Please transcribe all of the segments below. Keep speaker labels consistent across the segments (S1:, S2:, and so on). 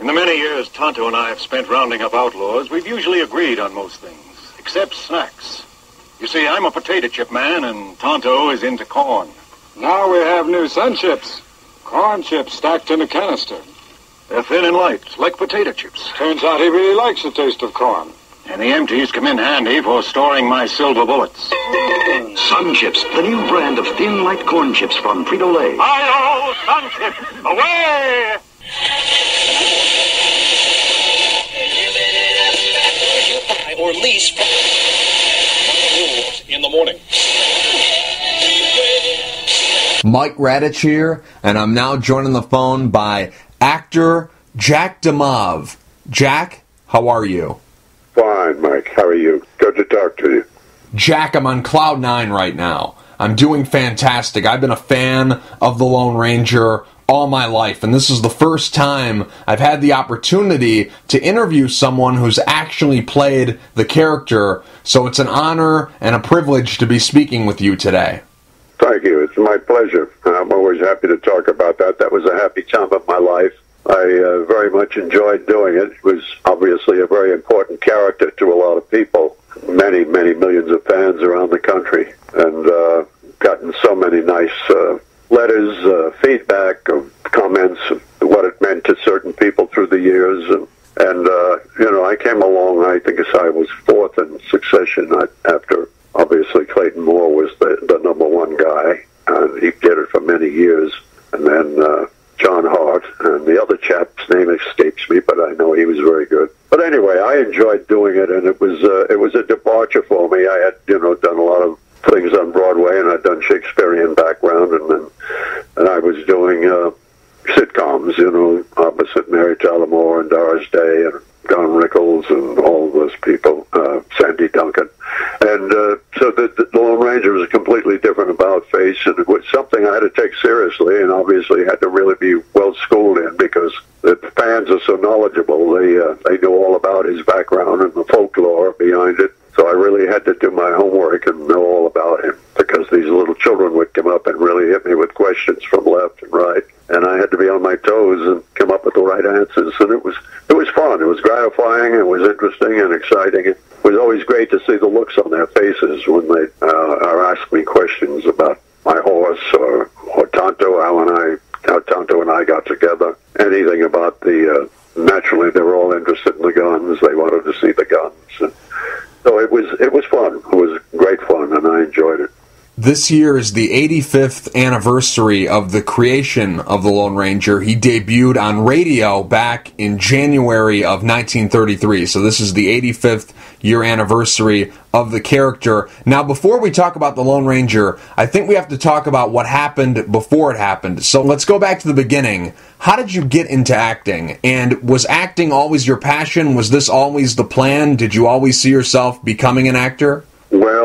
S1: In the many years Tonto and I have spent rounding up outlaws, we've usually agreed on most things, except snacks. You see, I'm a potato chip man, and Tonto is into corn.
S2: Now we have new sun chips. Corn chips stacked in a canister.
S1: They're thin and light, like potato chips.
S2: Turns out he really likes the taste of corn.
S1: And the empties come in handy for storing my silver bullets.
S3: Sun Chips, the new brand of thin, light corn chips from Frito-Lay.
S1: Hi-yo, sun chips, away!
S4: Or in the morning.
S5: Mike Radich here, and I'm now joined on the phone by actor Jack De Mave. Jack, how are you?
S6: Fine, Mike. How are you? Good to talk to you.
S5: Jack, I'm on cloud nine right now. I'm doing fantastic. I've been a fan of The Lone Ranger all my life, and this is the first time I've had the opportunity to interview someone who's actually played the character, so it's an honor and a privilege to be speaking with you today.
S6: Thank you. It's my pleasure. I'm always happy to talk about that. That was a happy time of my life. I uh, very much enjoyed doing it. It was obviously a very important character to a lot of people, many, many millions of fans around the country, and uh, gotten so many nice uh, letters, uh, feedback, of comments, of what it meant to certain people through the years, and and uh, you know I came along. I think as I was fourth in succession after obviously Clayton Moore was the, the number one guy, and he did it for many years, and then. Uh, John Hart, and the other chap's name escapes me, but I know he was very good. But anyway, I enjoyed doing it, and it was uh, it was a departure for me. I had you know done a lot of things on Broadway, and I'd done Shakespearean background, and then and I was doing uh, sitcoms, you know, opposite Mary Tyler Moore and Doris Day and Don Rickles and all those people, uh, Sandy Duncan. And uh, so the, the Lone Ranger was a completely different about face, and it was something I had to take seriously, and obviously had to really be well schooled in because the fans are so knowledgeable. They uh, they know all about his background and the folklore behind it. So I really had to do my homework and know all about him because these little children would come up and really hit me with questions from left and right, and I had to be on my toes and come up with the right answers. And it was it was fun. It was gratifying. It was interesting and exciting. It was always great to see the looks on their faces when they uh, are asked me questions about my horse or or Tonto, how and I how Tonto and I got together. Anything about the uh, naturally they were all interested in the guns. They wanted to see the guns. And, so it was it was fun. It was great fun, and I enjoyed it.
S5: This year is the 85th anniversary of the creation of the Lone Ranger. He debuted on radio back in January of 1933. So this is the 85th year anniversary of the character. Now, before we talk about the Lone Ranger, I think we have to talk about what happened before it happened. So let's go back to the beginning. How did you get into acting? And was acting always your passion? Was this always the plan? Did you always see yourself becoming an actor?
S6: Well,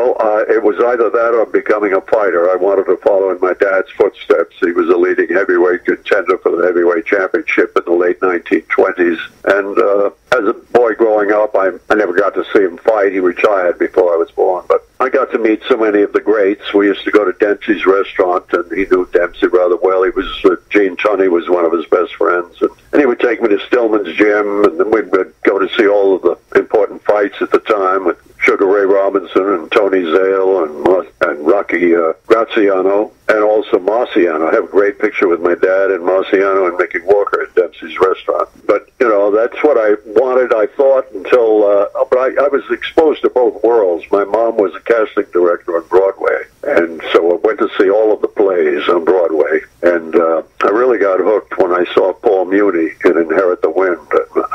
S6: was either that or becoming a fighter. I wanted to follow in my dad's footsteps. He was a leading heavyweight contender for the heavyweight championship in the late 1920s. And uh, as a boy growing up, I, I never got to see him fight. He retired before I was born. But I got to meet so many of the greats. We used to go to Dempsey's restaurant, and he knew Dempsey rather well. He was uh, Gene Tunney was one of his best friends, and, and he would take me to Stillman's gym, and then we'd go to see all of the important fights at the time with Sugar Ray Robinson and Tony Zale and and Rocky uh, Graziano and also Marciano. I have a great picture with my dad and Marciano and Mickey Walker at Dempsey's restaurant. But you know that's what I wanted. I thought until, uh, but I, I was exposed to both worlds. My mom was a casting director on Broadway, and so I went to see all of the plays on Broadway. And uh, I really got hooked when I saw Paul Muni in Inherit the Wind.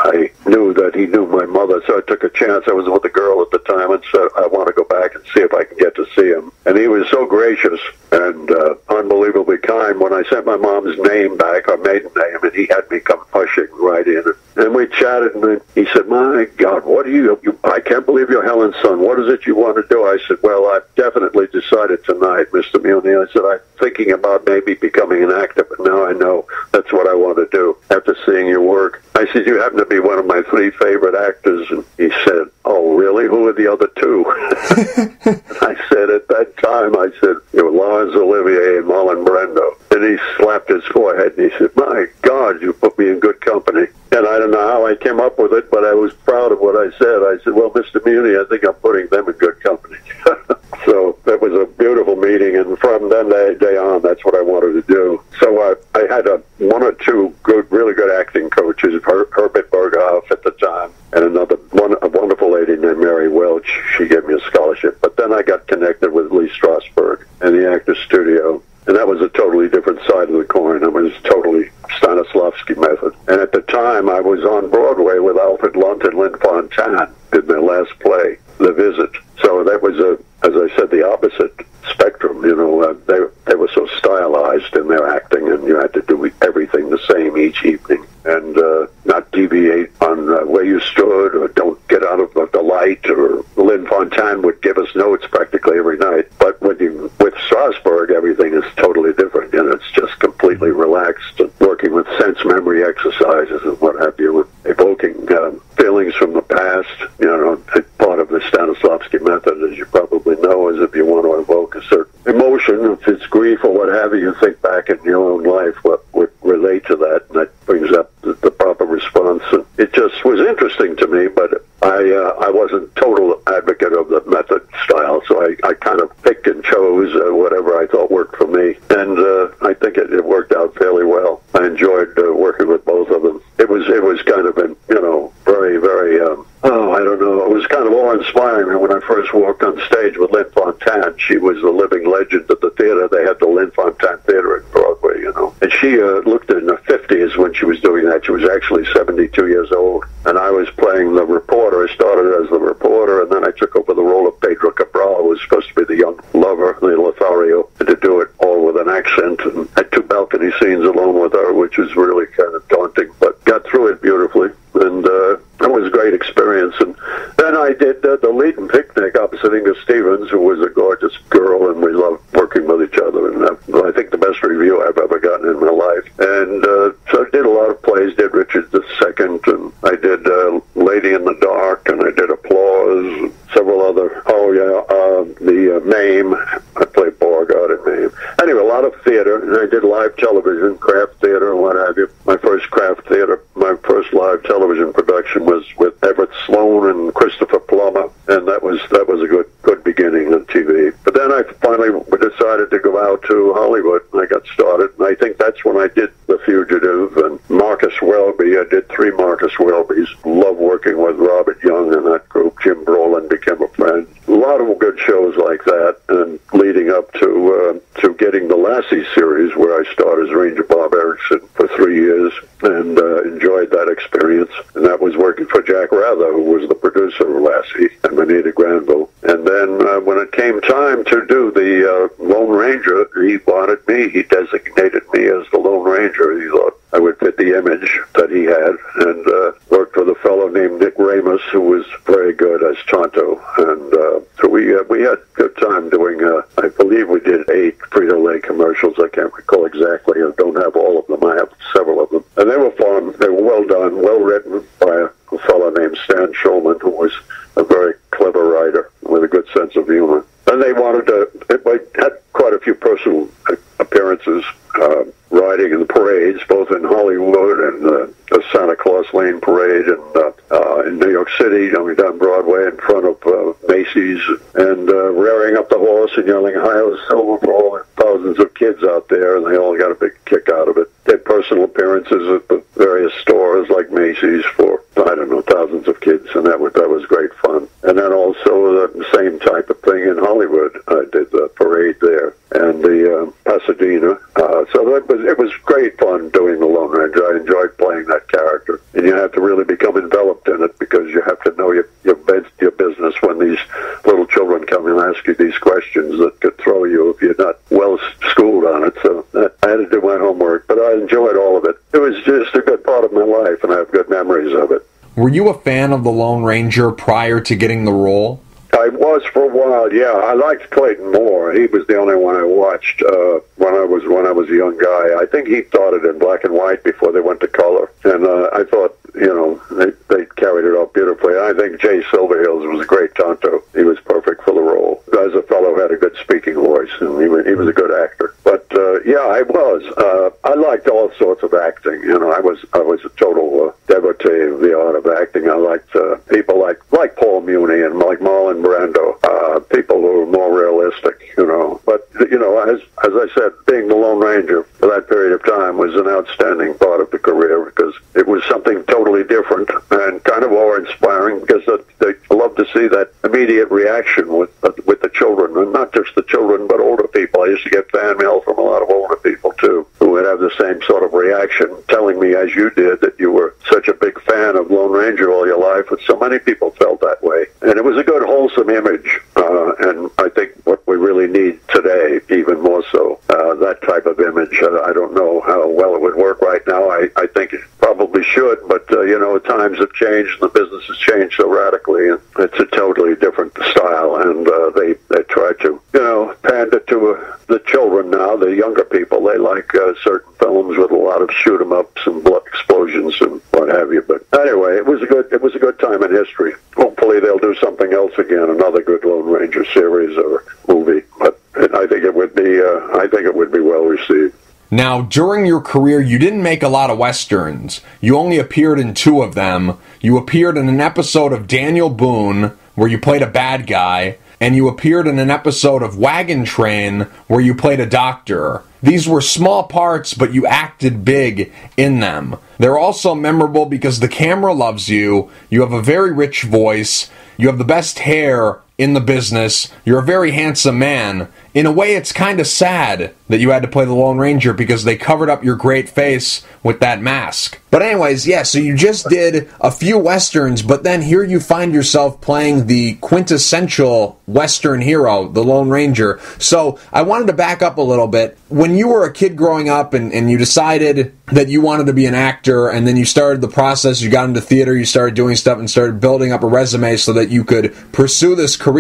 S6: I knew that he knew my mother, so I took a chance. I was with a girl at the time and said, I want to go back and see if I can get to see him. And he was so gracious and uh, unbelievably kind when I sent my mom's name back, her maiden name, and he had me come pushing right in. And we chatted, and he said, "My God, what do you, you? I can't believe you're Helen's son. What is it you want to do?" I said, "Well, I've definitely decided tonight, Mr. Muni." I said, "I'm thinking about maybe becoming an actor, but now I know that's what I want to do after seeing your work." I said, "You happen to be one of my three favorite actors," and he said, "Oh, really? Who are the other two? I said, "At that time, I said, you know, Laurence Olivier and Marlon Brando." And he slapped his forehead and he said, "My God, you put me in good company." And I don't know how I came up with it, but I was proud of what I said. I said, "Well, Mr. Muni, I think I'm putting them in good company." so that was a beautiful meeting, and from then day, on, that's what I wanted to do. So uh, I had a, one or two good, really good acting coaches, Her, Herbert Berghof at the time, and another one, a wonderful lady named Mary Welch. She gave me a scholarship. But then I got connected with Lee Strasberg and the Actors Studio, and that was a totally different side of the coin. It was totally Stanislavski method. And at the time, I was on Broadway with Alfred Lunt and Lynn Fontanne in their last play, The Visit. So that was a, as I said, the opposite spectrum. You know, uh, they they were so stylized in their acting, and you had to do everything the same each evening, and uh, not deviate on uh, where you stood, or don't get out of the light. Or Lynn Fontanne would give us notes practically every night. But when you with Strasberg, everything is totally different, and it's just completely relaxed, and working with sense memory exercises and what have you, evoking um, feelings from the past. You know, part of the method, as you probably know, is if you want to evoke a certain emotion, if it's grief or what have you, you think back in your own life what would relate to that, and that brings up the, the proper response. And it just was interesting to me, but I uh, I wasn't total advocate of the method style, so I, I kind of picked and chose uh, whatever I thought worked for me, and uh, I think it, it worked out fairly well. I enjoyed uh, working with both of them. It was it was kind of an you know very very um, oh I don't know it was kind of awe inspiring when I first walked on stage with Lynn Fontanne. She was the living legend of the theater. They had the Lynn Fontanne Theater in Broadway, you know, and she uh, looked in her fifties when she was doing that. She was actually seventy two years old, and I was playing the reporter. I started as the reporter, and then I took over the role of Pedro Cabral, who was supposed to be the young lover, the Lothario, and to do it all with an accent and had two balcony scenes alone with her, which was really kind of daunting, but got through it beautifully. And uh, that was a great experience. And then I did uh, the Leeton Picnic opposite Inger Stevens, who was a gorgeous girl, and we loved working with each other. And uh, I think the best review I've ever gotten in my life. And uh, so I did a lot of plays, did Richard II, and I did uh, Lady in the Dark, and I did Applause, several other, oh yeah, uh, the uh, Mame. I played Beauregard in Mame. Anyway, a lot of theater, and I did live television, Kraft Theater, and what have you. My first Kraft Theater, my first live television production was with Everett Sloane and Christopher Plummer, and that was that was a good good beginning on TV. But then I finally decided to go out to Hollywood. I got started, and I think that's when I did The Fugitive and Marcus Welby. I did three Marcus Welbys. Love working with Robert Young and that group. Jim Brolin became a friend. A lot of good shows like that, and leading up to uh, to getting the Lassie series, where I starred as Ranger Bob Erickson for three years, and uh, enjoyed that experience. And that was working for Jack Wrather, who was the producer of Lassie, and Bonita Granville. And then uh, when came time to do the uh, Lone Ranger, he wanted me. He designated me as the Lone Ranger. He thought I would fit the image that he had, and uh, worked with a fellow named Nick Ramus, who was very good as Tonto. And uh, so we uh, we had a good time doing. Uh, I believe we did eight Frito Lay commercials. I can't recall exactly. I don't have all of them. I have several of them, and they were fun. They were well done, well written by a fellow named Stan Schulman, who was a very clever writer with a good sense of humor. And they wanted to. I had quite a few personal appearances. Uh, riding in the parades, both in Hollywood and uh, the Santa Claus Lane Parade, and uh, uh, in New York City, mean, down Broadway in front of uh, Macy's, and uh, rearing up the horse and yelling "Hi, Silver" for all the thousands of kids out there, and they all got a big kick out of it. Did personal appearances at the various stores like Macy's for I don't know thousands of kids, and that was that was great fun. And then also the same type of thing in Hollywood. I did the parade there and the uh, Pasadena. Uh, so that was it was great fun doing the Lone Ranger. I enjoyed playing that character, and you have to really become enveloped in it because you have to know your your, your business when these little children come and ask you these questions that could throw you if you're not well schooled on it. So I had to do my homework, but I enjoyed all of it. It was just a good part of my life, and I have good memories of it.
S5: Were you a fan of the Lone Ranger prior to getting the role?
S6: I was for a while. Yeah, I liked Clayton Moore. He was the only one I watched uh, when I was when I was a young guy. I think he thought it in black and white before they went to color, and uh, I thought you know they they carried it off beautifully. I think Jay Silverheels was a great Tonto. He was perfect for the role. As a fellow had a good speaking voice, and he was, he was a good actor. But uh, yeah, I was. Uh, I liked all sorts of acting. You know, I was I was a total uh, devotee of the art of acting. I liked uh, people like like Paul Muni and like Marlon Brando, uh, people who were more realistic, you know. But you know, as as I said, being the Lone Ranger for that period of time was an outstanding part of the career because it was something totally different and kind of awe-inspiring because they love to see that immediate reaction with with the children, and not just the children, but older people. I used to get fan mail from a lot of older people too, who would have the same sort of reaction, telling me, as you did, that you were such a big fan of Lone Ranger all your life. But so many people felt that way, and it was a good, wholesome image. Uh, and I think what we really need today, even more so, uh, that type of image. Uh, I don't know how well it would work right now. I, I think it probably should, but uh, you know, times have changed the business has changed so radically, and it's a totally different style. And uh, they they try to you know pander to uh, the children now, the younger people. They like uh, certain films with a lot of shoot 'em ups and blood explosions and what have you. But anyway, it was a good it was a good time in history. Hopefully, they'll do something else again, another good Lone Ranger series or movie. But I think it would be uh, I think it would be well received.
S5: Now, during your career, you didn't make a lot of westerns. You only appeared in two of them. You appeared in an episode of Daniel Boone, where you played a bad guy, and you appeared in an episode of Wagon Train, where you played a doctor. These were small parts, but you acted big in them. They're also memorable because the camera loves you, you have a very rich voice, you have the best hair in the business, you're a very handsome man, in a way, it's kind of sad that you had to play the Lone Ranger because they covered up your great face with that mask. But, anyways, yeah, so you just did a few westerns, but then here you find yourself playing the quintessential western hero, the Lone Ranger. So, I wanted to back up a little bit. When you were a kid growing up and, and you decided that you wanted to be an actor, and then you started the process, you got into theater, you started doing stuff, and started building up a resume so that you could pursue this career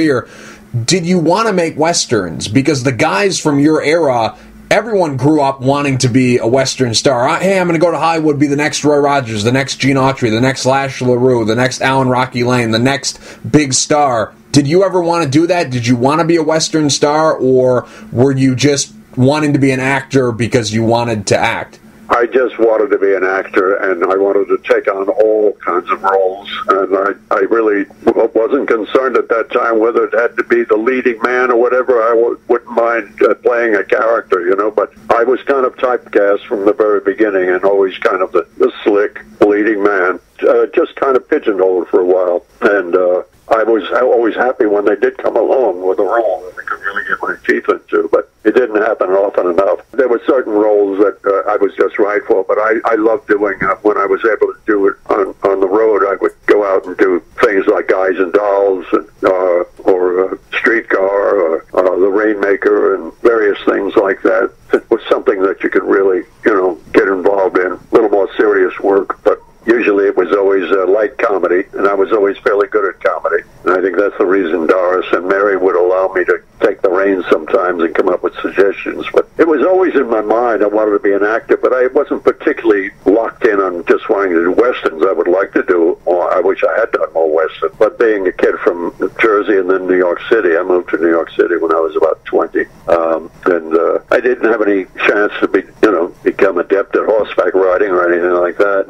S5: did you want to make westerns? Because the guys from your era, everyone grew up wanting to be a western star. Hey, I'm going to go to Hollywood, be the next Roy Rogers, the next Gene Autry, the next Lash LaRue, the next Alan Rocky Lane, the next big star. Did you ever want to do that? Did you want to be a western star, or were you just wanting to be an actor because you wanted to act?
S6: I just wanted to be an actor, and I wanted to take on all kinds of roles. And I, I really wasn't concerned at that time whether it had to be the leading man or whatever. I w- wouldn't mind uh, playing a character, you know. But I was kind of typecast from the very beginning, and always kind of the, the slick leading man. Uh, just kind of pigeonholed for a while, and uh, I was always happy when they did come along with a role that I could really get my teeth into. But it didn't happen often enough. There were certain roles that uh, I was just right for, but I, I loved doing uh, when I was able to do it on, on the road. I would go out and do things like Guys and Dolls and, uh, or uh, Streetcar or uh, The Rainmaker and various things like that. It was something that you could really, you know, get involved in. A little more serious work, usually it was always uh, light comedy, and I was always fairly good at comedy. And I think that's the reason Doris and Mary would allow me to take the reins sometimes and come up with suggestions. But it was always in my mind I wanted to be an actor, but I wasn't particularly locked in on just wanting to do westerns. I would like to do, or I wish I had done more westerns. But being a kid from Jersey and then New York City, I moved to New York City when I was about 20, um, and uh, I didn't have any chance to be, you know, become adept at horseback riding or anything like that.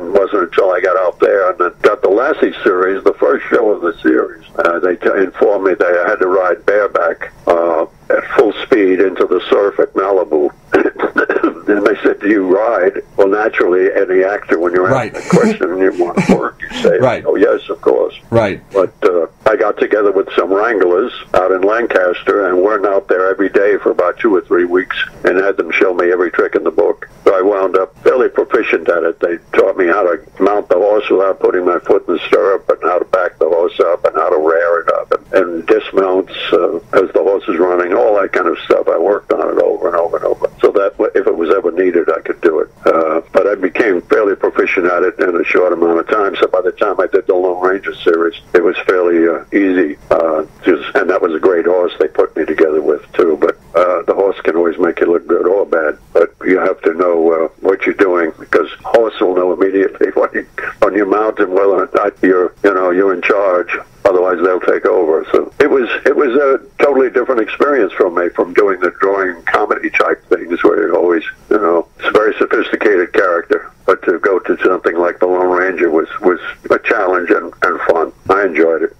S6: Until I got out there and then got the Lassie series, the first show of the series, uh, they t- informed me that I had to ride bareback. Uh, at full speed into the surf at Malibu. and they said, "Do you ride?" Well, naturally, any actor, when you're
S5: Right.
S6: asked a question and you want to work, you say,
S5: Right.
S6: "Oh, yes, of course."
S5: Right.
S6: But uh, I got together with some wranglers out in Lancaster and went out there every day for about two or three weeks and had them show me every trick in the book. So I wound up fairly proficient at it. They taught me how to mount the horse without putting my foot in the stirrup and how to back the horse up and how to rear it up and, and dismounts uh, as the horse is running, all that kind of stuff. I worked on it over and over and over. So that w- if it was ever needed, I could do it. Uh, but I became fairly proficient at it in a short amount of time. So by the time I did the Lone Ranger series, it was fairly uh, easy. Uh, just, and that was a great horse they put me together with too. But uh, the horse can always make you look good or bad. But you have to know uh, what you're doing because horse will know immediately when you when you mount him whether or not you're you know you're in charge. Otherwise, they'll take over. So it was it was a totally different experience from me from doing the drawing comedy type things where you're always you know it's a very sophisticated character. But to go to something like the Lone Ranger was was was a challenge and, and fun. I enjoyed it.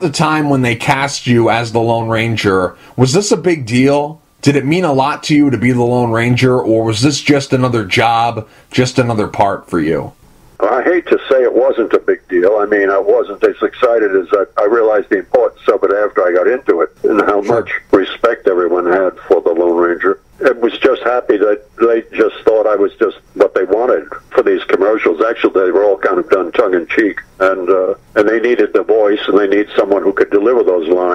S5: At the time when they cast you as the Lone Ranger, was this a big deal? Did it mean a lot to you to be the Lone Ranger, or was this just another job, just another part for you?
S6: I hate to say it wasn't a big deal. I mean, I wasn't as excited as I, I realized the importance of it after I got into it and how
S5: Sure.
S6: much respect everyone had for the Lone Ranger. It was just happy that they just thought I was just what they wanted for these commercials. Actually, they were all kind of done tongue in cheek, and uh, and they needed the voice, and they need someone who could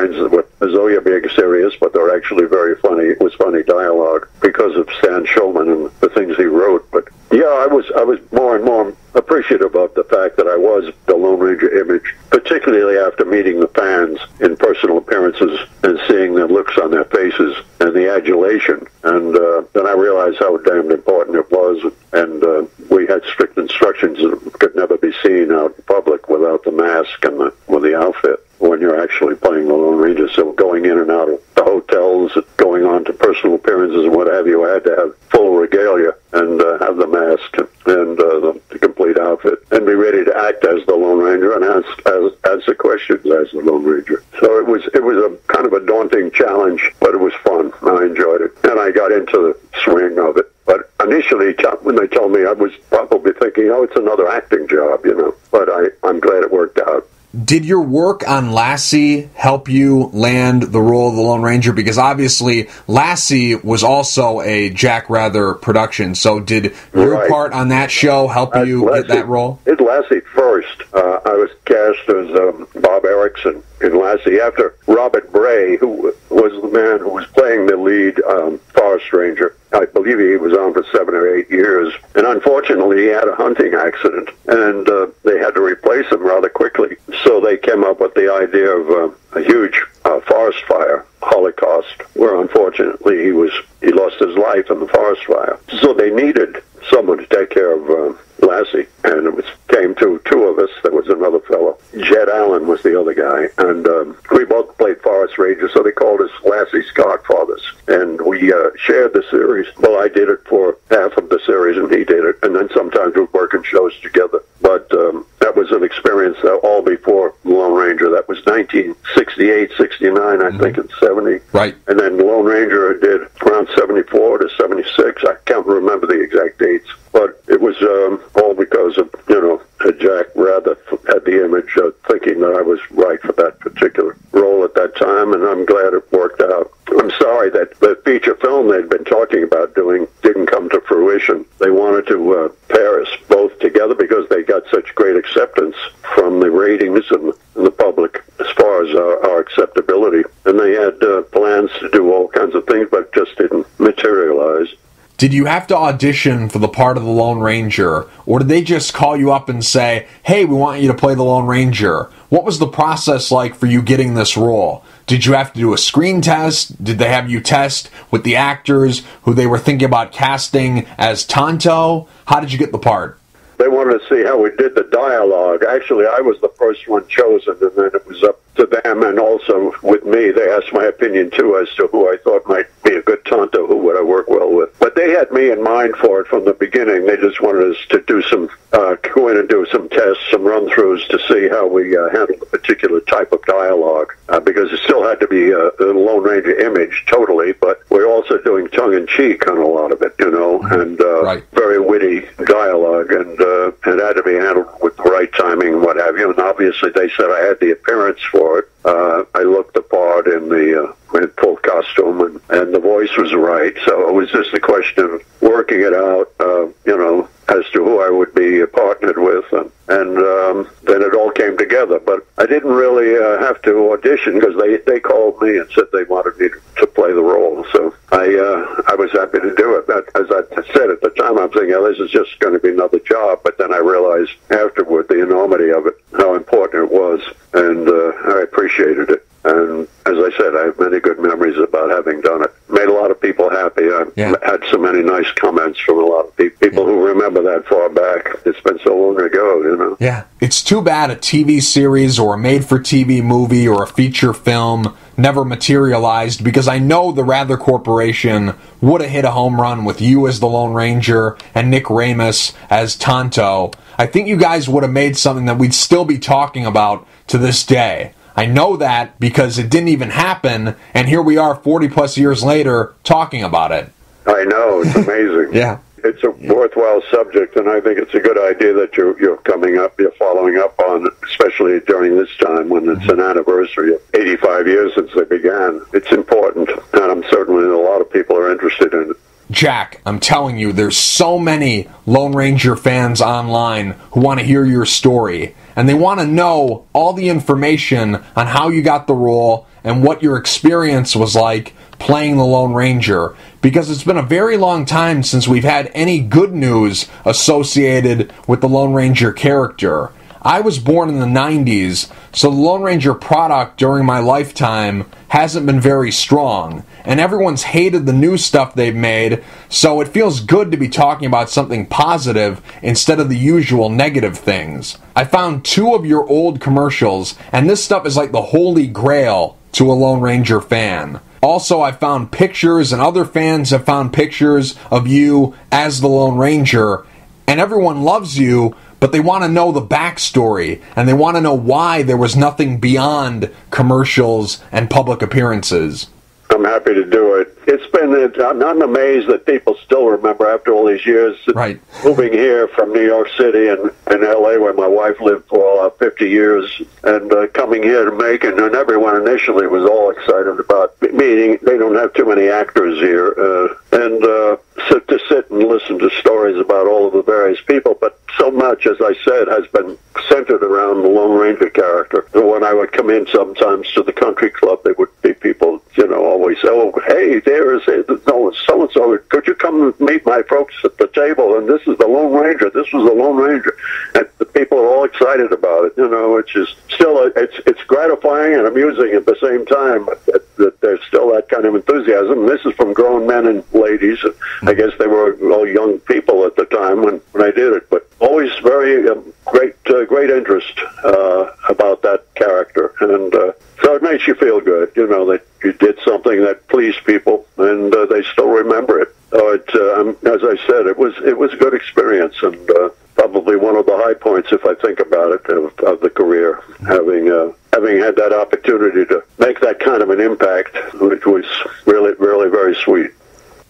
S6: deliver those lines with, as though you're being serious, but they're actually very funny. It was funny dialogue because of Stan Schulman and the things he wrote. But yeah, I was I was more and more appreciative of the fact that I was the Lone Ranger image, particularly after meeting the fans in personal appearances and seeing the looks on their faces and the adulation. And uh, then I realized how damned important it was. And uh, we had strict instructions that could never be seen out in public without the mask and the, with the outfit when you're actually playing the Lone Ranger. So going in and out of the hotels, going on to personal appearances and what have you, I had to have full regalia and uh, have the mask and uh, the, the complete outfit and be ready to act as the Lone Ranger and ask as, answer questions as the Lone Ranger. So it was it was a kind of a daunting challenge, but it was fun. I enjoyed it, and I got into the swing of it. But initially, t- when they told me, I was probably thinking, "Oh, it's another acting job," you know. But I, I'm glad it worked out.
S5: Did your work on Lassie help you land the role of the Lone Ranger? Because obviously, Lassie was also a Jack Wrather production. So, did your
S6: Right.
S5: part on that show help
S6: As
S5: you get that role?
S6: It Lassie first. Uh, I was cast as um, Bob Erickson in Lassie after Robert Bray, who was the man who was playing the lead um, forest ranger. I believe he was on for seven or eight years, and unfortunately, he had a hunting accident, and uh, they had to replace him rather quickly. So they came up with the idea of uh, a huge uh, forest fire, Holocaust, where unfortunately he was he lost his life in the forest fire. So they needed someone to take care of uh, Lassie, and it was came to two of us. There was another fellow. Jed Allen was the other guy, and um, we both played forest rangers, so they called us Lassie's Godfathers, and we uh, shared the series. Well, I did it for half of the series, and he did it, and then sometimes we'd work in shows together. But um, that was an experience uh, all before Lone Ranger. That was 1968, 69, I think, and 70.
S5: Right.
S6: And then Lone Ranger I did around 74 to 76. I can't remember the exact dates. But it was um, all because of, you know, Jack Wrather had the image of thinking that I was right for that particular role at that time, and I'm glad it worked out. I'm sorry that the feature film they'd been talking about doing didn't come to fruition. They wanted to uh, pair us both together because they got such great acceptance from the ratings and, and the public as far as our, our acceptability. And they had uh, plans to do all kinds of things, but just didn't materialize.
S5: Did you have to audition for the part of the Lone Ranger, or did they just call you up and say, hey, we want you to play the Lone Ranger? What was the process like for you getting this role? Did you have to do a screen test? Did they have you test with the actors who they were thinking about casting as Tonto? How did you get the part?
S6: They wanted to see how we did the dialogue. Actually, I was the first one chosen, and then it was up to them, and also with me, they asked my opinion too as to who I thought might be a good Tonto, who would I work well with. But they had me in mind for it from the beginning. They just wanted us to do some, uh, go in and do some tests, some run-throughs to see how we uh, handled a particular type of dialogue, uh, because it still had to be uh, a Lone Ranger image totally, but we're also doing tongue-in-cheek on a lot of it, you know, and uh,
S5: Right.
S6: very witty dialogue, and uh, it had to be handled with the right timing and what have you. And obviously, they said I had the appearance for it. Uh, I looked the part in the uh, in full costume, and, and the voice was right. So it was just a question of working it out, uh, you know, as to who I would be partnered with, and, and um, then it all came together. But I didn't really uh, have to audition because they they called me and said they wanted me to, play the role. So I uh, I was happy to do it. That, as I said at the time, I'm thinking, oh, this is just going to be another job. But then I realized afterward the enormity of it, how important it was, and uh, I appreciated it. And as I said, I have many good memories about having done it. Made a lot of happy. I
S5: Yeah.
S6: had so many nice comments from a lot of pe- people who remember that far back. It's been so long ago, you know.
S5: Yeah. It's too bad a TV series or a made for TV movie or a feature film never materialized because I know the Wrather Corporation would have hit a home run with you as the Lone Ranger and Nick Ramus as Tonto. I think you guys would have made something that we'd still be talking about to this day. I know that because it didn't even happen, and here we are 40 plus years later talking about it.
S6: I know it's amazing.
S5: Yeah.
S6: It's a worthwhile subject, and I think it's a good idea that you're, you're coming up, you're following up on, especially during this time when it's an anniversary of 85 years since they began. It's important, and I'm certain a lot of people are interested in it.
S5: Jack, I'm telling you, there's so many Lone Ranger fans online who want to hear your story, and they want to know all the information on how you got the role and what your experience was like playing the Lone Ranger, because it's been a very long time since we've had any good news associated with the Lone Ranger character. I was born in the 90s, so the Lone Ranger product during my lifetime hasn't been very strong, and everyone's hated the new stuff they've made, so it feels good to be talking about something positive instead of the usual negative things. I found two of your old commercials, and this stuff is like the holy grail to a Lone Ranger fan. Also, I found pictures, and other fans have found pictures of you as the Lone Ranger, and everyone loves you, but they want to know the backstory and they want to know why there was nothing beyond commercials and public appearances.
S6: I'm happy to do it. It's been, I'm, I'm amazed that people still remember after all these years.
S5: Right.
S6: Moving here from New York City and, and LA, where my wife lived for uh, 50 years, and uh, coming here to Macon, and everyone initially was all excited about meeting. They don't have too many actors here. Uh, and uh, so to sit and listen to stories about all of the various people, but so much, as I said, has been centered around the Lone Ranger character. When I would come in sometimes to the country club, there would be people, you know, always say, "Oh, hey, there is no so and so. Could you come meet my folks at the table?" And this is the Lone Ranger. This was the Lone Ranger, and the people are all excited about it. You know, which is still a, it's it's gratifying and amusing at the same time that, that there's still that kind of enthusiasm. And this is from grown men and ladies. I guess they were all young people at the time when when I did it, but always very um, great uh, great interest uh, about that character, and uh, makes you feel good, you know, that you did something that pleased people, and uh, they still remember it. So it, uh, um, as I said, it was it was a good experience, and uh, probably one of the high points, if I think about it, of, of the career, having uh, having had that opportunity to make that kind of an impact, which was really really very sweet.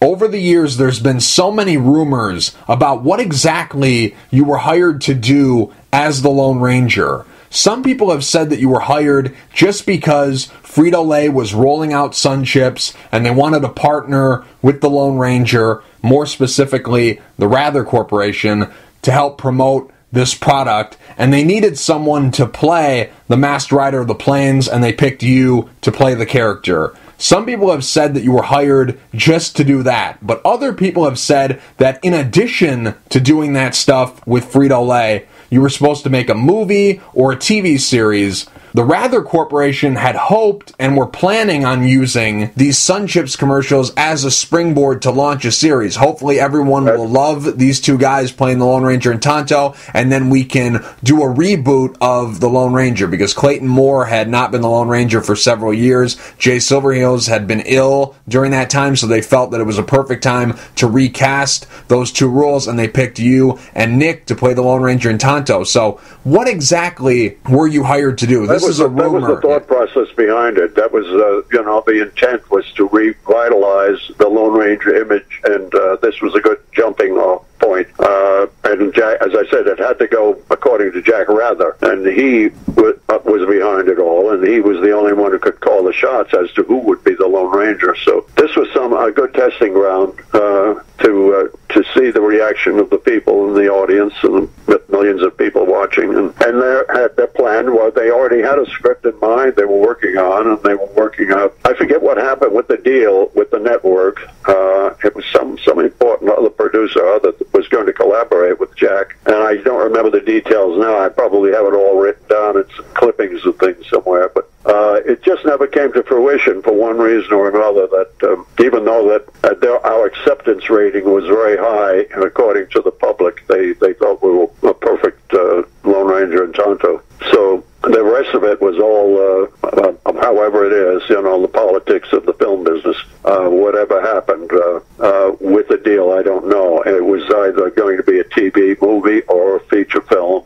S5: Over the years, there's been so many rumors about what exactly you were hired to do as the Lone Ranger. Some people have said that you were hired just because Frito Lay was rolling out Sun Chips and they wanted to partner with the Lone Ranger, more specifically the Wrather Corporation, to help promote this product. And they needed someone to play the Masked Rider of the Plains, and they picked you to play the character. Some people have said that you were hired just to do that, but other people have said that in addition to doing that stuff with Frito Lay, you were supposed to make a movie or a TV series. The Wrather Corporation had hoped and were planning on using these Sun Chips commercials as a springboard to launch a series. Hopefully, everyone will love these two guys playing the Lone Ranger and Tonto, and then we can do a reboot of the Lone Ranger because Clayton Moore had not been the Lone Ranger for several years. Jay Silverheels had been ill during that time, so they felt that it was a perfect time to recast those two roles, and they picked you and Nick to play the Lone Ranger and Tonto. So, what exactly were you hired to do? This
S6: was
S5: is a
S6: the, that was the thought process behind it. That was, uh, you know, the intent was to revitalize the Lone Ranger image, and uh, this was a good jumping off point. Uh, and Jack, as I said, it had to go according to Jack Wrather, and he was, uh, was behind it all, and he was the only one who could call the shots as to who would be the Lone Ranger. So this was some a good testing ground uh, to uh, to see the reaction of the people in the audience and the millions of people watching, and and their their plan was they already had a script in mind they were working on, and they were working out. I forget what happened with the deal with the network. Uh, it was some some important other producer that was going to collaborate with Jack, and I don't remember the details now. I probably have it all written down some clippings of things somewhere, but uh, it just never came to fruition for one reason or another. That um, even though that uh, their, our acceptance rating was very high, and according to the public, they they thought we were a perfect uh, Lone Ranger and Tonto. So the rest of it was all, uh, uh, however it is, you know, the politics of the film business. Uh, whatever happened uh, uh, with the deal, I don't know. It was either going to be a TV movie or a feature film.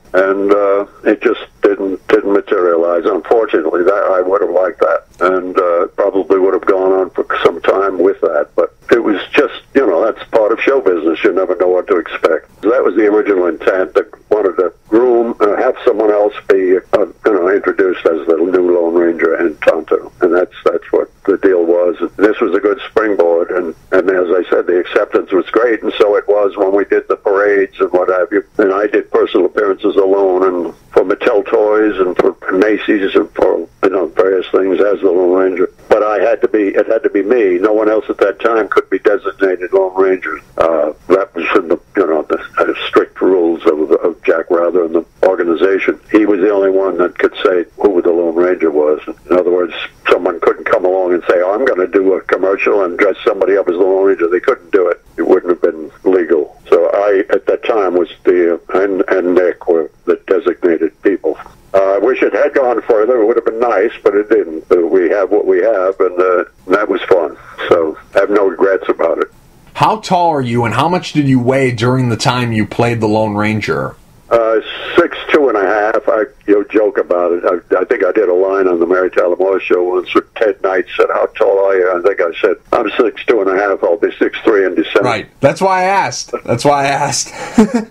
S6: guys. Unfortunately, that I would have liked that, and uh, probably would have gone on for some time with that. But it was just, you know, that's part of show business. You never know what to expect. That was the original intent. That wanted to groom, uh, have someone else be, uh, you know, introduced as the new Lone Ranger and Tonto, and that's that's what the deal was. This was a good springboard, and and as I said, the acceptance was great, and so it was when we did the parades and what have you. And I did personal appearances alone, and for Mattel Toys and for Macy's and for you know various things as the Lone Ranger. But I had to be, it had to be me. No one else at that time could be designated Lone Ranger. Uh, that was in the you know the uh, strict rules of, of Jack Wrather and the organization. He was the only one that could say who the Lone Ranger was. In other words, someone couldn't come along and say, "Oh, I'm going to do a commercial and dress somebody up as the Lone Ranger." They couldn't do it. It wouldn't have been legal. So I, at that time, was the and and Nick were the designated people. Uh, I wish it had gone further. It would have been nice, but it didn't. Uh, we have what we have, and uh, that was fun. So I have no regrets about it.
S5: How tall are you, and how much did you weigh during the time you played the Lone Ranger?
S6: Uh, six two and a half. I you know, joke about it. I, I think I did a line on the Mary Tyler Moore show once where Ted Knight said, "How tall are you?" I think I said, "I'm six two and a half. I'll be six three in December."
S5: Right. That's why I asked. That's why I asked.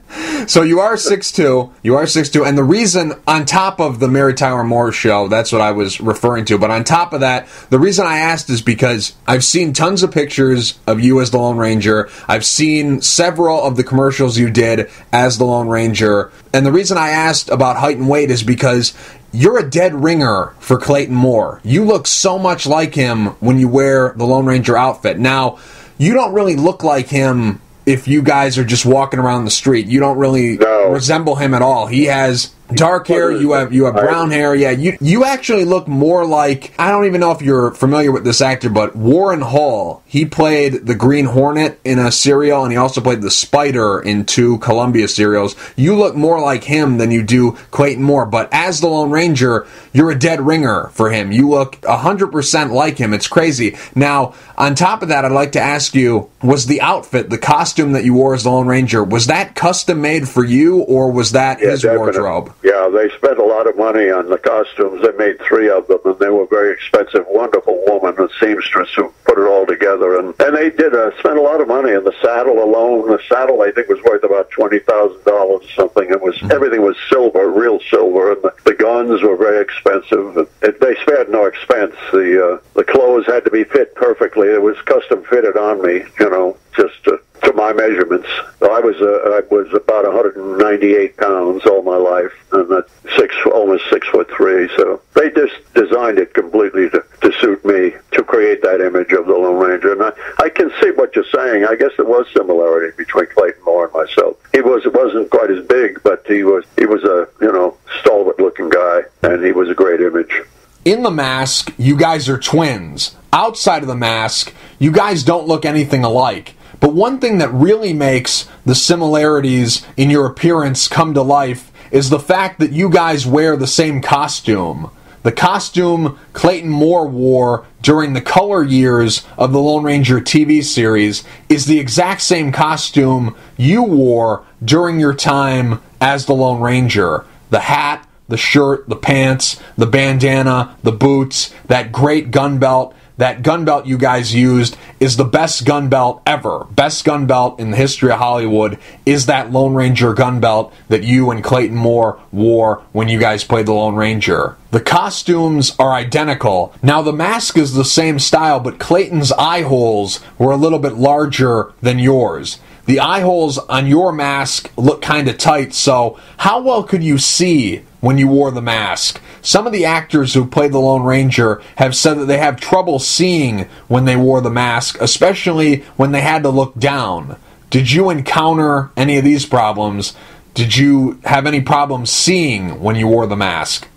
S5: so you are six two. You are six two, and the reason on top of the Mary Tyler Moore show, that's what I was referring to. But on top of that, the reason I asked is because I've seen tons of pictures of you as the Lone Ranger. I've seen several of the commercials you did as the Lone Ranger, and the reason I asked about height and weight is because you're a dead ringer for Clayton Moore. You look so much like him when you wear the Lone Ranger outfit. Now, you don't really look like him if you guys are just walking around the street. You don't really
S6: No.
S5: resemble him at all. He has dark hair, you have you have brown hair. Yeah, you you actually look more like I don't even know if you're familiar with this actor, but Warren Hull. He played the Green Hornet in a serial and he also played the Spider in two Columbia serials. You look more like him than you do Clayton Moore, but as the Lone Ranger, you're a dead ringer for him. You look 100% like him. It's crazy. Now, on top of that, I'd like to ask you, was the outfit, the costume that you wore as the Lone Ranger, was that custom made for you or was that his
S6: definite.
S5: wardrobe?
S6: Yeah, they spent a lot of money on the costumes. They made three of them, and they were very expensive. Wonderful woman, a seamstress, who put it all together, and and they did uh, spend a lot of money on the saddle alone. The saddle, I think, was worth about twenty thousand dollars or something. It was everything was silver, real silver, and the, the guns were very expensive. And it, they spared no expense. The uh, the clothes had to be fit perfectly. It was custom fitted on me, you know, just to, to my measurements. I was uh, I was about 198 pounds all my life, and that's six almost six foot three. So they just designed it completely to, to suit me to create that image of the Lone Ranger. And I, I can see what you're saying. I guess there was similarity between Clayton Moore and myself. He was wasn't quite as big, but he was he was a you know stalwart looking guy, and he was a great image.
S5: in the mask, you guys are twins. Outside of the mask, you guys don't look anything alike. But one thing that really makes the similarities in your appearance come to life is the fact that you guys wear the same costume. The costume Clayton Moore wore during the color years of the Lone Ranger TV series is the exact same costume you wore during your time as the Lone Ranger. The hat, the shirt, the pants, the bandana, the boots, that great gun belt. That gun belt you guys used is the best gun belt ever. Best gun belt in the history of Hollywood is that Lone Ranger gun belt that you and Clayton Moore wore when you guys played the Lone Ranger. The costumes are identical. Now the mask is the same style, but Clayton's eye holes were a little bit larger than yours. The eye holes on your mask look kind of tight, so how well could you see when you wore the mask? Some of the actors who played the Lone Ranger have said that they have trouble seeing when they wore the mask, especially when they had to look down. Did you encounter any of these problems? Did you have any problems seeing when you wore the mask?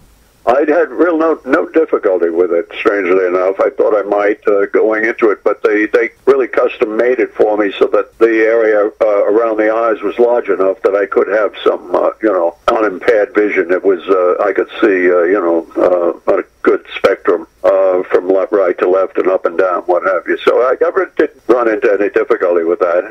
S6: I had real no no difficulty with it. Strangely enough, I thought I might uh, going into it, but they they really custom made it for me so that the area uh, around the eyes was large enough that I could have some uh, you know unimpaired vision. It was uh, I could see uh, you know uh, a good spectrum uh, from left, right to left, and up and down, what have you. So I never did run into any difficulty with that.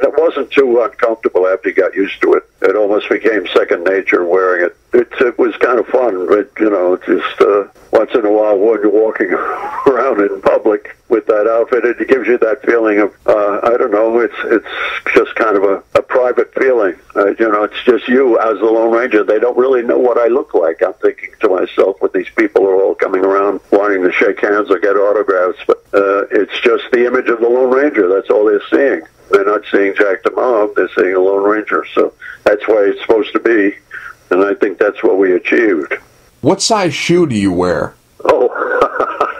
S6: Too uncomfortable after you got used to it. It almost became second nature wearing it. It, it was kind of fun, but you know, just uh, once in a while when you're walking around in public that outfit, it gives you that feeling of uh, I don't know, it's it's just kind of a, a private feeling. Uh, you know, it's just you as the Lone Ranger. They don't really know what I look like. I'm thinking to myself, with these people are all coming around wanting to shake hands or get autographs, but uh, it's just the image of the Lone Ranger. That's all they're seeing. They're not seeing Jack De Mave. They're seeing a Lone Ranger. So that's why it's supposed to be, and I think that's what we achieved.
S5: What size shoe do you wear?
S6: Oh,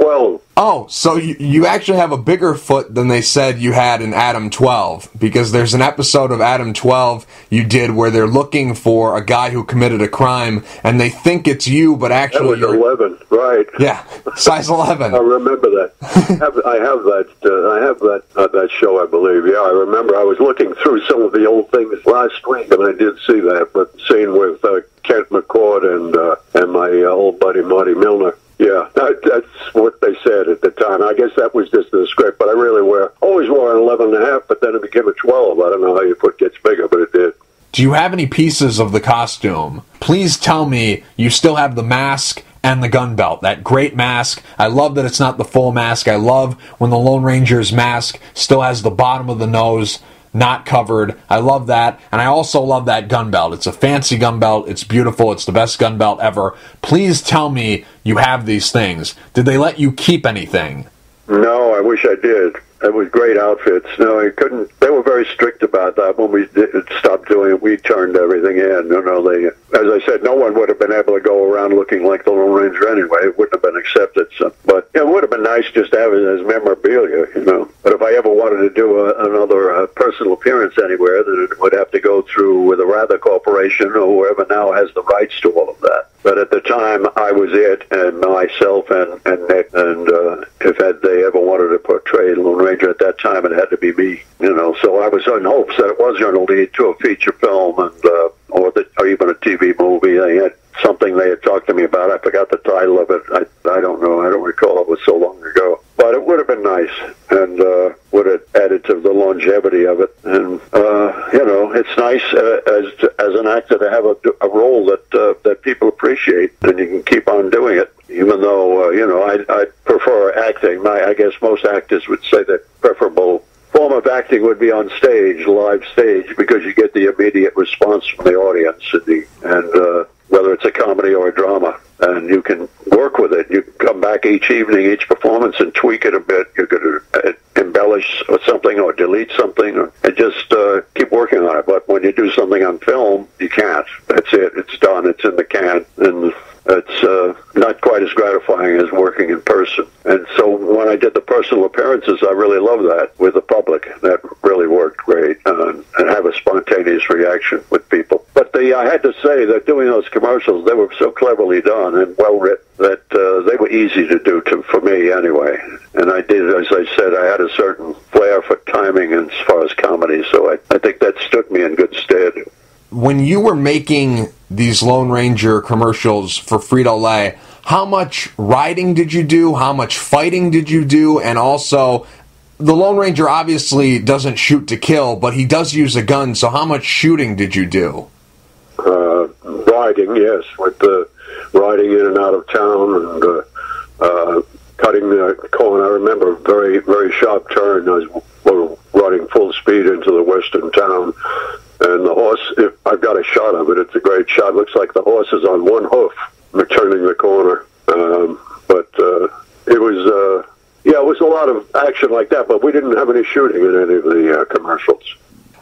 S6: 12.
S5: Oh, so you, you actually have a bigger foot than they said you had in Adam 12, because there's an episode of Adam 12 you did where they're looking for a guy who committed a crime, and they think it's you, but actually. you're
S6: 11, right.
S5: Yeah, size 11.
S6: I remember that. I have, I have that, uh, I have that, uh, that show, I believe. Yeah, I remember I was looking through some of the old things last week, and I did see that, but same with uh, Kent McCord and uh, and my uh, old buddy Marty Milner. Yeah, that, that's what they said at the time. I guess that was just the script, but I really wear always wore an eleven and a half, but then it became a twelve. I don't know how your foot gets bigger, but it did.
S5: Do you have any pieces of the costume? Please tell me you still have the mask and the gun belt. That great mask. I love that it's not the full mask. I love when the Lone Ranger's mask still has the bottom of the nose not covered. I love that. And I also love that gun belt. It's a fancy gun belt. It's beautiful. It's the best gun belt ever. Please tell me you have these things. Did they let you keep anything?
S6: No, I wish I did. It was great outfits. No, I couldn't. They were very strict about that. When we did, stopped doing it, we turned everything in. You know, they, as I said, no one would have been able to go around looking like the Lone Ranger anyway. It wouldn't have been accepted. So, but it would have been nice just to have it as memorabilia, you know. But if I ever wanted to do a, another uh, personal appearance anywhere, then it would have to go through with the Wrather Corporation or whoever now has the rights to all of that. But at the time, I was it, and myself and, and Nick. And uh, if had they ever wanted to portray Lone Ranger at that time, it had to be me. You know, so I was in hopes that it was going to lead to a feature film and uh, or, the, or even a TV movie. They had something they had talked to me about. I forgot the title of it. I I don't know. I don't recall. It was so long ago. But it would have been nice, and uh, would have added to the longevity of it. And uh, you know, it's nice uh, as as an actor to have a, a role that uh, that people appreciate, and you can keep on doing it. Even though uh, you know, I I prefer acting. My I guess most actors would say that preferable form of acting would be on stage, live stage, because you get the immediate response from the audience, and, the, and uh, whether it's a comedy or a drama, and you can work with it. You come back each evening, each performance, and tweak it a bit. You could uh, embellish something, or delete something, or, and just uh, keep working on it. But when you do something on film, you can't. That's it. It's done. It's in the can, and it's uh, not quite as gratifying as working in person. And so when I did the personal appearances, I really loved that with the public. That really worked great uh, and have a spontaneous reaction with people. The, I had to say that doing those commercials, they were so cleverly done and well written that uh, they were easy to do to, for me anyway. And I did, as I said, I had a certain flair for timing as far as comedy, so I, I think that stood me in good stead.
S5: When you were making these Lone Ranger commercials for Frito Lay, how much riding did you do? How much fighting did you do? And also, the Lone Ranger obviously doesn't shoot to kill, but he does use a gun. So, how much shooting did you do?
S6: Uh, riding, yes, with the riding in and out of town and uh, uh, cutting the corner. I remember a very, very sharp turn as we were running full speed into the western town. And the horse, if I've got a shot of it, it's a great shot. Looks like the horse is on one hoof, turning the corner. Um, but uh, it was, uh, yeah, it was a lot of action like that. But we didn't have any shooting in any of the uh, commercials.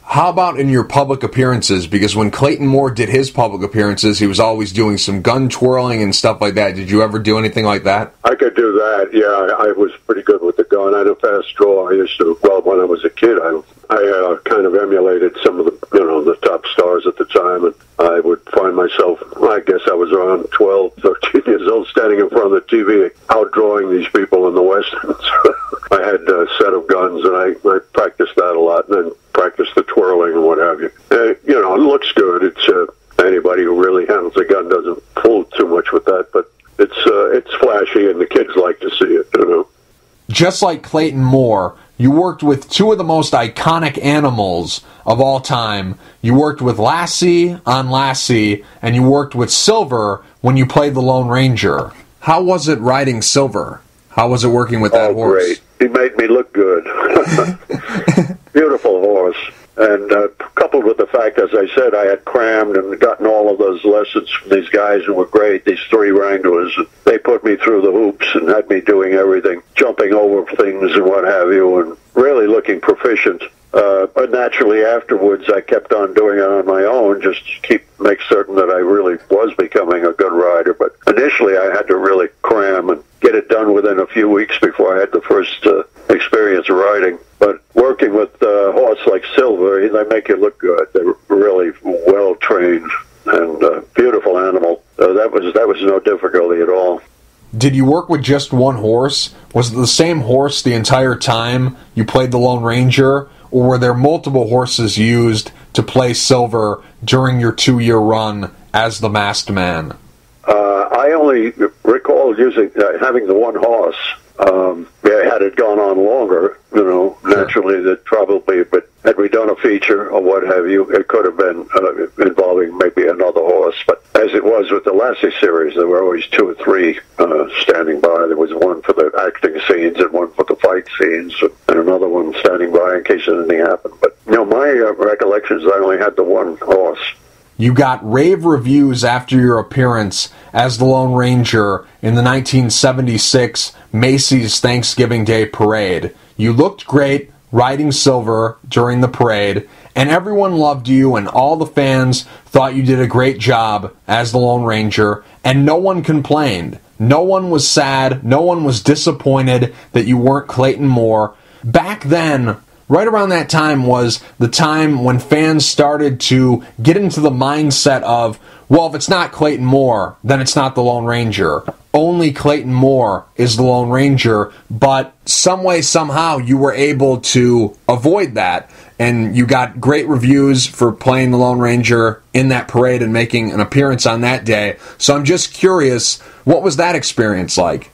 S5: How about in your public appearances? Because when Clayton Moore did his public appearances, he was always doing some gun twirling and stuff like that. Did you ever do anything like that?
S6: I could do that. Yeah, I, was pretty good with the gun. I had a fast draw. I used to. Well, when I was a kid, I I uh, kind of emulated some of the you know the top stars at the time, and I would find myself. I guess I was around 12, 13 years old, standing in front of the TV, outdrawing these people in the westerns. I had a set of guns, and I, I practiced that a lot, and then practiced the twirling and what have you. Uh, you know, it looks good. It's uh, anybody who really handles a gun doesn't fool too much with that, but it's uh, it's flashy, and the kids like to see it. You know.
S5: Just like Clayton Moore, you worked with two of the most iconic animals of all time. You worked with Lassie on Lassie, and you worked with Silver when you played the Lone Ranger. How was it riding Silver? How was it working with that
S6: oh,
S5: horse?
S6: great. He made me look good. Beautiful horse. And uh, coupled with the fact, as I said, I had crammed and gotten all of those lessons from these guys who were great, these three wranglers. They put me through the hoops and had me doing everything, jumping over things and what have you, and really looking proficient. Uh, but naturally, afterwards, I kept on doing it on my own, just to keep make certain that I really was becoming a good rider. But initially, I had to really cram and get it done within a few weeks before I had the first uh, experience riding. But working with uh, a horse like Silver, they make you look good. They're really well trained and uh, beautiful animal. So that was that was no difficulty at all.
S5: Did you work with just one horse? Was it the same horse the entire time you played the Lone Ranger, or were there multiple horses used to play Silver during your two-year run as the Masked Man?
S6: Uh, I only recall using uh, having the one horse. Um, yeah, had it gone on longer, you know, naturally that probably, but had we done a feature or what have you, it could have been uh, involving maybe another horse. But as it was with the Lassie series, there were always two or three uh, standing by. There was one for the acting scenes and one for the fight scenes, and another one standing by in case anything happened. But you know, my uh, recollections, I only had the one horse.
S5: You got rave reviews after your appearance as the Lone Ranger in the 1976 Macy's Thanksgiving Day Parade. You looked great riding silver during the parade, and everyone loved you, and all the fans thought you did a great job as the Lone Ranger, and no one complained. No one was sad, no one was disappointed that you weren't Clayton Moore. Back then, right around that time was the time when fans started to get into the mindset of, well, if it's not Clayton Moore, then it's not the Lone Ranger. Only Clayton Moore is the Lone Ranger, but some way, somehow, you were able to avoid that. And you got great reviews for playing the Lone Ranger in that parade and making an appearance on that day. So I'm just curious, what was that experience like?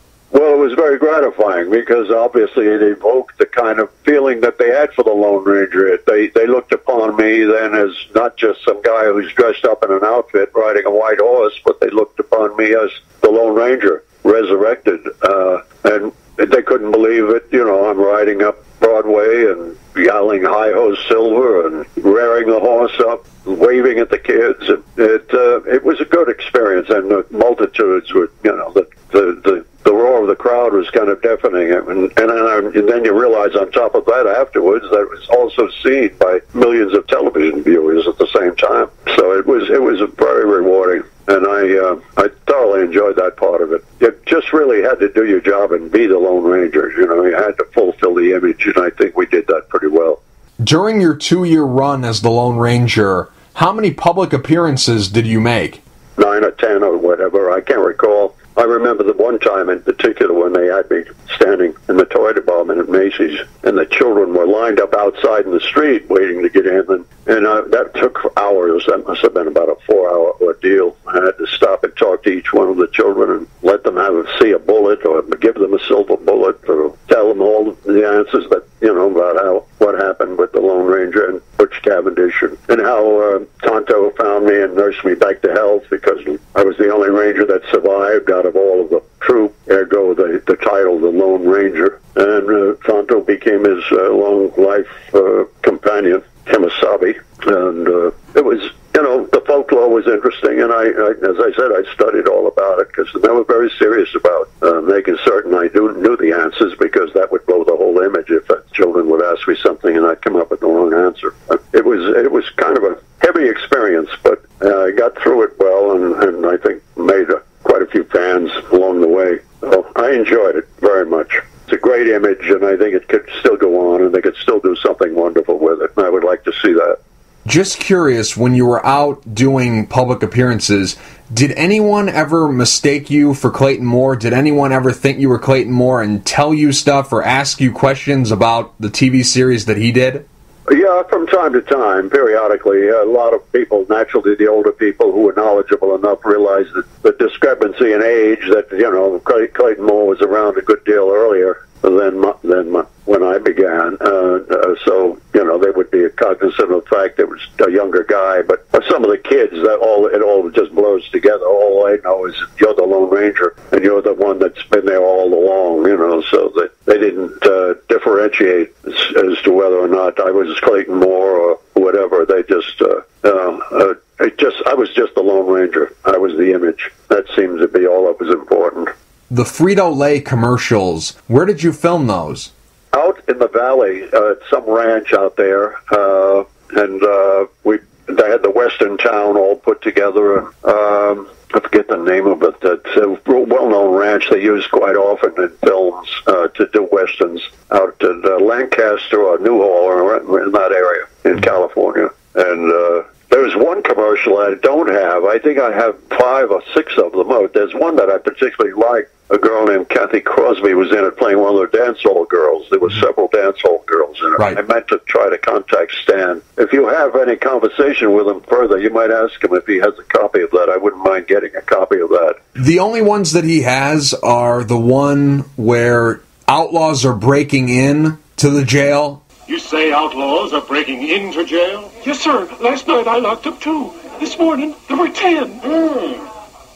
S6: Was very gratifying because obviously it evoked the kind of feeling that they had for the Lone Ranger. They they looked upon me then as not just some guy who's dressed up in an outfit riding a white horse, but they looked upon me as the Lone Ranger resurrected, uh, and they couldn't believe it. You know, I'm riding up Broadway and yelling "Hi ho, Silver" and rearing the horse up, waving at the kids. It it, uh, it was a good experience, and the multitudes were, you know, the the the the roar of the crowd was kind of deafening. And, and, then, and then you realize on top of that afterwards that it was also seen by millions of television viewers at the same time. So it was it was very rewarding, and I uh, I thoroughly enjoyed that part of it. You just really had to do your job and be the Lone Ranger. You know, you had to fulfill the image, and I think we did that pretty well.
S5: During your two-year run as the Lone Ranger, how many public appearances did you make?
S6: Nine or ten or whatever. I can't recall. I remember the one time in particular when they had me standing in the toy department at Macy's, and the children were lined up outside in the street waiting to get in, and, and uh, that took hours. That must have been about a four-hour ordeal. I had to stop and talk to each one of the children and let them have see a bullet or give them a silver bullet or tell them all the answers that you know about how what happened with the Lone Ranger and Butch Cavendish and, and how uh, Tonto found me and nursed me back to health because I was the only Ranger that survived out of all of the troop. Ergo, the the title, the Lone Ranger, and uh, Tonto became his uh, long life uh, companion, Kemosabe, and uh, it was you know, the folklore was interesting, and I, I as I said, I studied all about it because they were very serious about uh, making certain I do, knew the answers because that would blow the whole image if children would ask me something and I'd come up with the wrong answer. It was it was kind of a heavy experience, but uh, I got through it well, and, and I think made a, quite a few fans along the way. So I enjoyed it very much. It's a great image, and I think it could still go on, and they could still do something wonderful with it. And I would like to see that.
S5: Just curious, when you were out doing public appearances, did anyone ever mistake you for Clayton Moore? Did anyone ever think you were Clayton Moore and tell you stuff or ask you questions about the TV series that he did?
S6: Yeah, from time to time, periodically. A lot of people, naturally, the older people who were knowledgeable enough, realized that the discrepancy in age that, you know, Clayton Moore was around a good deal earlier than, than when I began. Uh, uh, so you know they would be cognizant of the fact that it was a younger guy. But some of the kids, that all it all just blows together. All I know is you're the Lone Ranger, and you're the one that's been there all along. You know, so that they didn't uh, differentiate as, as to whether or not I was Clayton Moore or whatever. They just. Uh, uh, uh, it just I was just the Lone Ranger. I was the image. That seemed to be all that was important.
S5: The Frito Lay commercials, where did you film those?
S6: Out in the valley, uh, at some ranch out there, uh, and uh, we they had the western town all put together. Um, I forget the name of it. It's a well-known ranch they use quite often in films uh, to do westerns out in uh, Lancaster or Newhall or in that area in California. And uh, there's one commercial I don't have. I think I have five or six of them out. There's one that I particularly like. A girl named Kathy Crosby was in it playing one of their dance hall girls. There were several dance hall girls in it.
S5: Right.
S6: I meant to try to contact Stan. If you have any conversation with him further, you might ask him if he has a copy of that. I wouldn't mind getting a copy of that.
S5: The only ones that he has are the one where outlaws are breaking in to the jail.
S1: You say outlaws are breaking into jail?
S7: Yes, sir. Last night I locked up two. This morning there were ten.
S1: Hmm.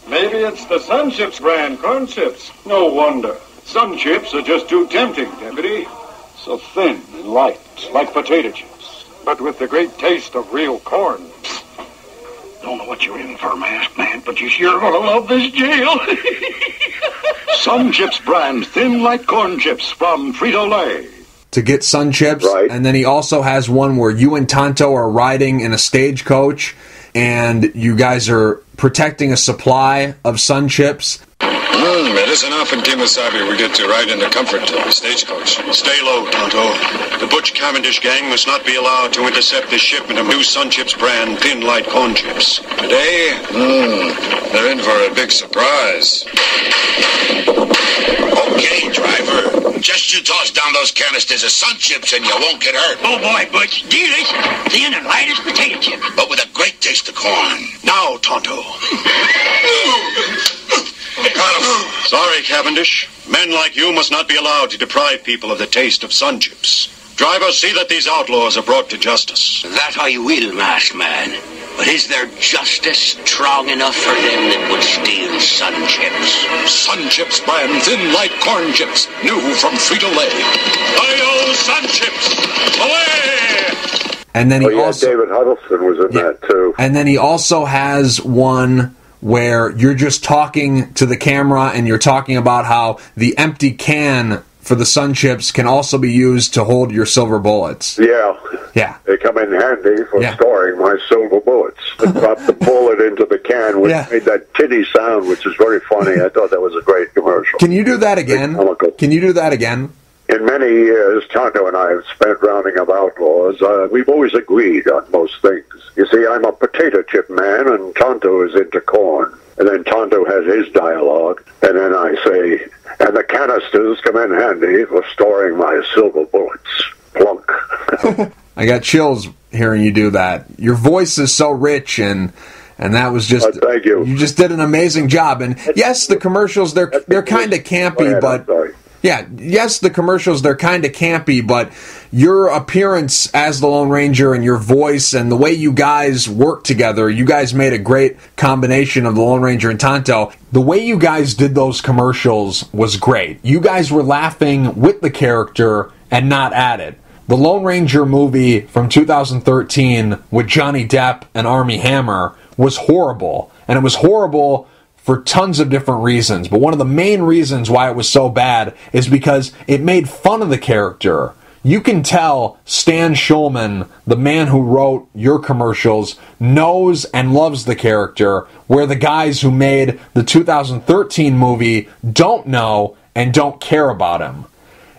S1: Maybe it's the Sun Chips brand corn chips. No wonder. Sun chips are just too tempting, Deputy. So thin and light, like potato chips. But with the great taste of real corn.
S3: Don't know what you're in for, masked man, but you sure gonna love this jail. Sun Chips brand thin light corn chips from Frito Lay.
S5: to get Sun Chips.
S6: Right.
S5: And then he also has one where you and Tonto are riding in a stagecoach and you guys are protecting a supply of Sun Chips.
S8: Hmm, it isn't often Kemosabe we get to ride in the comfort of the stagecoach.
S3: Stay low, Tonto. The Butch Cavendish gang must not be allowed to intercept this shipment of new Sun Chips brand thin light corn chips.
S8: Today, hmm, they're in for a big surprise.
S3: Okay, driver. Just you toss down those canisters of Sun Chips and you won't get hurt.
S9: Oh boy, Butch, delicious. Thin and light as potato chips.
S3: But with a great taste of corn. Now, Tonto. Sorry, Cavendish. Men like you must not be allowed to deprive people of the taste of Sun Chips. Driver, see that these outlaws are brought to justice.
S9: That I will, masked man. But is there justice strong enough for them that would steal sun chips?
S3: Sun Chips brand thin light corn chips. New from Frito Lay. Hi-yo, Sun Chips! Away!
S5: And then he
S6: Oh yeah,
S5: also
S6: David Huddleston was in
S5: Yeah.
S6: that too.
S5: and then he also has one where you're just talking to the camera and you're talking about how the empty can for the Sun Chips can also be used to hold your silver bullets.
S6: Yeah,
S5: Yeah.
S6: they come in handy for
S5: Yeah.
S6: storing my silver bullets. I dropped the bullet into the can, which
S5: Yeah.
S6: made that titty sound, which is very funny. I thought that was a great commercial.
S5: Can you do that again? Can you do that again?
S6: In many years, Tonto and I have spent rounding up outlaws. Uh, we've always agreed on most things. You see, I'm a potato chip man, and Tonto is into corn. And then Tonto has his dialogue, and then I say, and the canisters come in handy for storing my silver bullets. Plunk.
S5: I got chills hearing you do that. Your voice is so rich and and that was just
S6: Uh, thank you.
S5: You just did an amazing job. And yes, the commercials they're they're kind of campy, but. Yeah, yes, the commercials they're kind of campy, but your appearance as the Lone Ranger and your voice and the way you guys work together, you guys made a great combination of the Lone Ranger and Tonto. The way you guys did those commercials was great. You guys were laughing with the character and not at it. The Lone Ranger movie from 2013 with Johnny Depp and Armie Hammer was horrible, and it was horrible for tons of different reasons. But one of the main reasons why it was so bad is because it made fun of the character. You can tell Stan Schulman, the man who wrote your commercials, knows and loves the character, where the guys who made the 2013 movie don't know and don't care about him.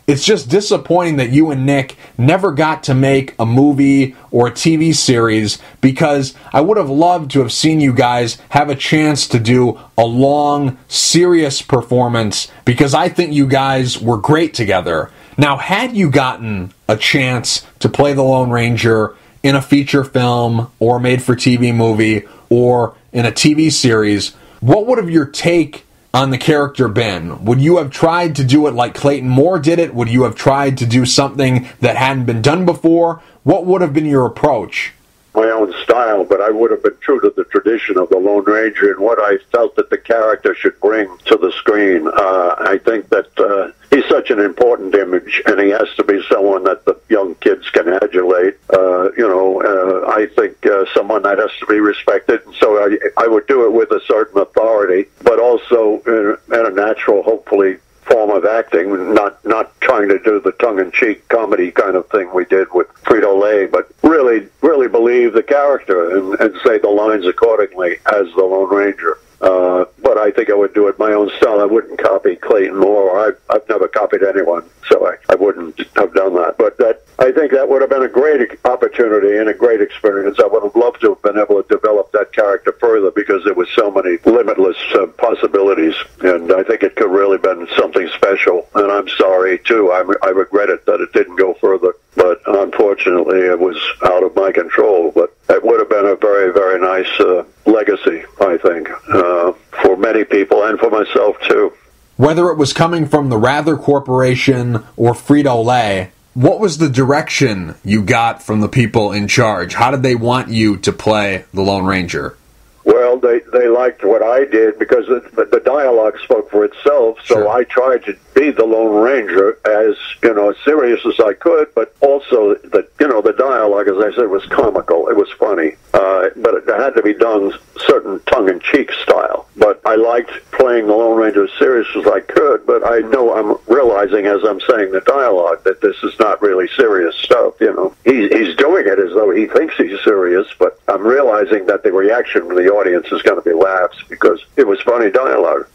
S5: It's just disappointing that you and Nick never got to make a movie or a TV series because I would have loved to have seen you guys have a chance to do a long, serious performance because I think you guys were great together. Now, had you gotten a chance to play the Lone Ranger in a feature film or made for TV movie or in a TV series, what would have your take on the character been? Would you have tried to do it like Clayton Moore did it? Would you have tried to do something that hadn't been done before? What would have been your approach?
S6: My own style, but I would have been true to the tradition of the Lone Ranger and what I felt that the character should bring to the screen. Uh, I think that uh, he's such an important image, and he has to be someone that the young kids can adulate. Uh, you know, uh, I think uh, someone that has to be respected. And so I, I would do it with a certain authority, but also in, in a natural, hopefully form of acting, not not trying to do the tongue-in-cheek comedy kind of thing we did with Frito Lay, but really, really believe the character and, and say the lines accordingly as the Lone Ranger. Uh, but I think I would do it my own style. I wouldn't copy Clayton Moore. I've, I've never copied anyone, so I, I wouldn't have done that. But that I think that would have been a great opportunity and a great experience. I would have loved to have been able to develop that character further because there was so many limitless uh, possibilities, and I think it could really been something special. And I'm sorry too. I, I regret it that it didn't go further, but unfortunately, it was out of my control. But it would have been a very, very nice uh, legacy, I think, uh, for many people and for myself too.
S5: Whether it was coming from the Wrather Corporation or Frito Lay, what was the direction you got from the people in charge? How did they want you to play the Lone Ranger?
S6: Well, they they liked what I did because the, the dialogue spoke for itself. So
S5: Sure.
S6: I tried to be the Lone Ranger as you know as serious as I could, but also the you know the dialogue, as I said, was comical. It was funny, uh, but it had to be done certain tongue-in-cheek style. But I liked playing the Lone Ranger as serious as I could. But I know I'm realizing as I'm saying the dialogue that this is not really serious stuff. You know, he's he's doing it as though he thinks he's serious, but I'm realizing that the reaction from the audience is going to be laughs because it was funny dialogue.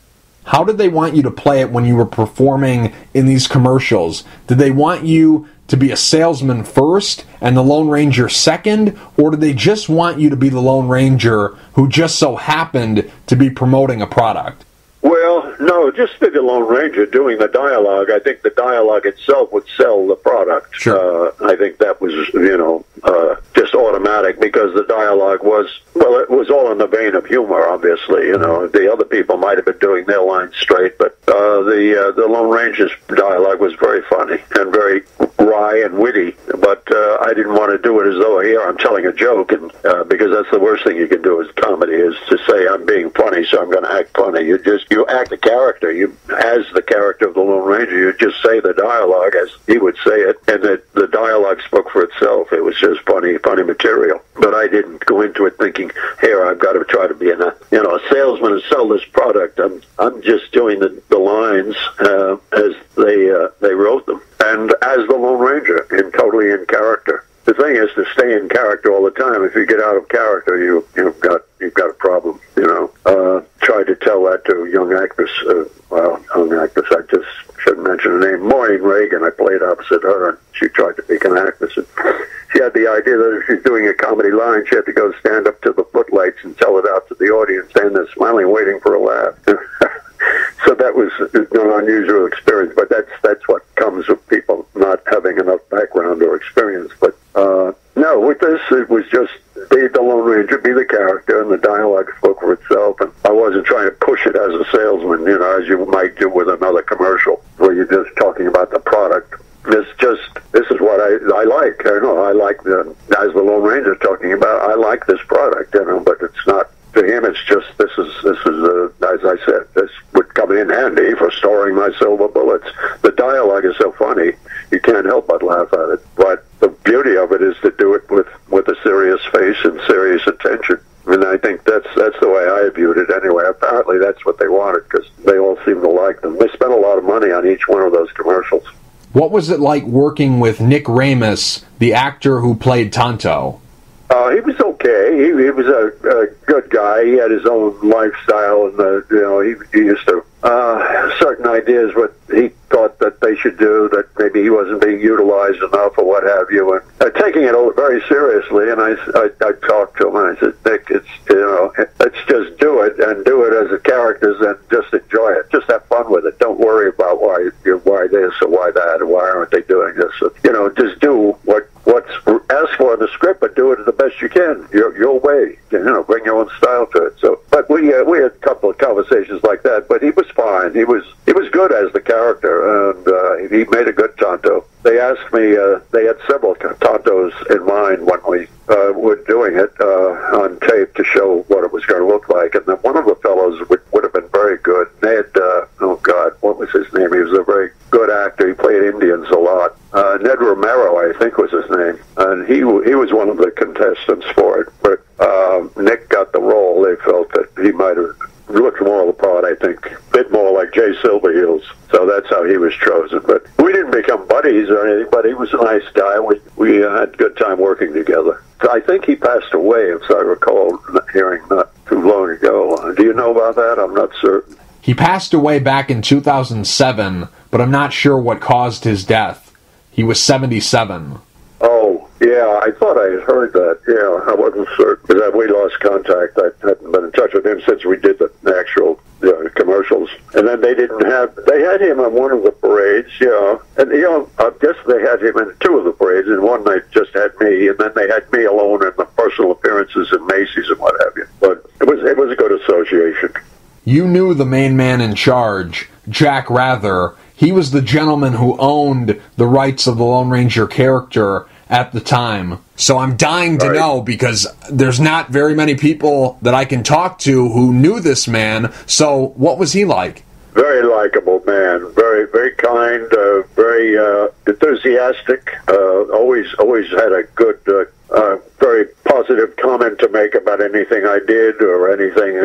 S5: How did they want you to play it when you were performing in these commercials? Did they want you to be a salesman first and the Lone Ranger second? Or did they just want you to be the Lone Ranger who just so happened to be promoting a product?
S6: Well, no, just be the Lone Ranger doing the dialogue. I think the dialogue itself would sell the product.
S5: Sure.
S6: Uh, I think that was, you know, uh, just automatic because the dialogue was, well, it was all in the vein of humor, obviously. You know, the other people might have been doing their lines straight, but uh, the uh, the Lone Ranger's dialogue was very funny and very wry and witty. But uh, I didn't want to do it as though here I'm telling a joke, and uh, because that's the worst thing you can do as comedy is to say I'm being funny, so I'm going to act funny. You just you act the character. You as the character of the Lone Ranger, you just say the dialogue as he would say it, and the the dialogue spoke for itself. It was just funny, funny material. But I didn't go into it thinking, here I've got to try to be a you know a salesman and sell this product. I'm I'm just doing the the lines uh, as they uh, they wrote them, and as the Lone Ranger, in totally in character. The thing is to stay in character all the time. If you get out of character, you you've got you've got a problem. You know. Uh, tried to tell that to a young actress. Uh, well, young actress. I just shouldn't mention her name. Maureen Reagan. I played opposite her, and she tried to become an actress. And she had the idea that if she's doing a comedy line, she had to go stand up to the footlights and tell it out to the audience, stand there smiling, waiting for a laugh. so that was an unusual experience, but that's that's what comes with people not having enough background or experience. But uh, no, with this, it was just be the Lone Ranger, be the character, and the dialogue spoke for itself. And I wasn't trying to push it as a salesman, you know, as you might do with another commercial, where you're just talking about the product. This just this is what I I like. I know I like the as the Lone Ranger talking about. I like this product, you know, but it's not to him. It's just this is this is uh, as I said. This would come in handy for storing my silver bullets. The dialogue is so funny, you can't help but laugh at it. But the beauty of it is to do it with with a serious face and serious attention. And I think that's that's the way I viewed it anyway. Apparently, that's what they wanted because they all seem to like them. They spent a lot of money on each one of those commercials.
S5: What was it like working with Nick Ramus, the actor who played Tonto?
S6: Uh, he was okay. He, he was a, a good guy. He had his own lifestyle, and uh, you know, he, he used to uh, certain ideas what he thought that they should do that maybe he wasn't being utilized enough or what have you, and uh, taking it all very seriously. And I, I, I talked to him and I said, Nick, it's you know, let's just do it and do it as the characters and just enjoy it. Just have fun with it. Don't worry about why you why this or why that or why aren't they doing this. You know, just do what for the script, but do it the best you can, your your way. You know, bring your own style to it. So, but we uh, we had a couple of conversations like that. But he was fine. He was he was good as the character, and uh, he made a good Tonto. They asked me. Uh, they had several Tontos in mind when we uh, were doing it uh, on tape to show what it was going to look like, and then one of the fellows would would have been very good. Ned. Uh, oh God, was his name? He was a very good actor. He played Indians a lot. Uh, Ned Romero, I think, was his name, and he he was one of the contestants for it. But uh, Nick got the role. They felt that he might have looked more the part, I think, a bit more like Jay Silverheels. So that's how he was chosen. But we didn't become buddies or anything, but he was a nice guy. We, we had a good time working together. I think he passed away, if I recall hearing not too long ago. Uh, do you know about that? I'm not certain.
S5: He passed away back in 2007, but I'm not sure what caused his death. He was 77.
S6: Oh, yeah, I thought I had heard that. Yeah, I wasn't certain because we lost contact. I hadn't been in touch with him since we did the actual uh, commercials. And then they didn't have, they had him on one of the parades, yeah. And, you know, I guess they had him in two of the parades, and one they just had me, and then they had me alone in the personal appearances in Macy's and what have you. But it was, it was a good association.
S5: You knew the main man in charge, Jack Wrather. He was the gentleman who owned the rights of the Lone Ranger character at the time. So I'm dying to
S6: Right.
S5: know because there's not very many people that I can talk to who knew this man. So what was he like?
S6: Very likable man, very very kind, uh, very uh, enthusiastic. Uh, always always had a good, uh, uh, very positive comment to make about anything I did or anything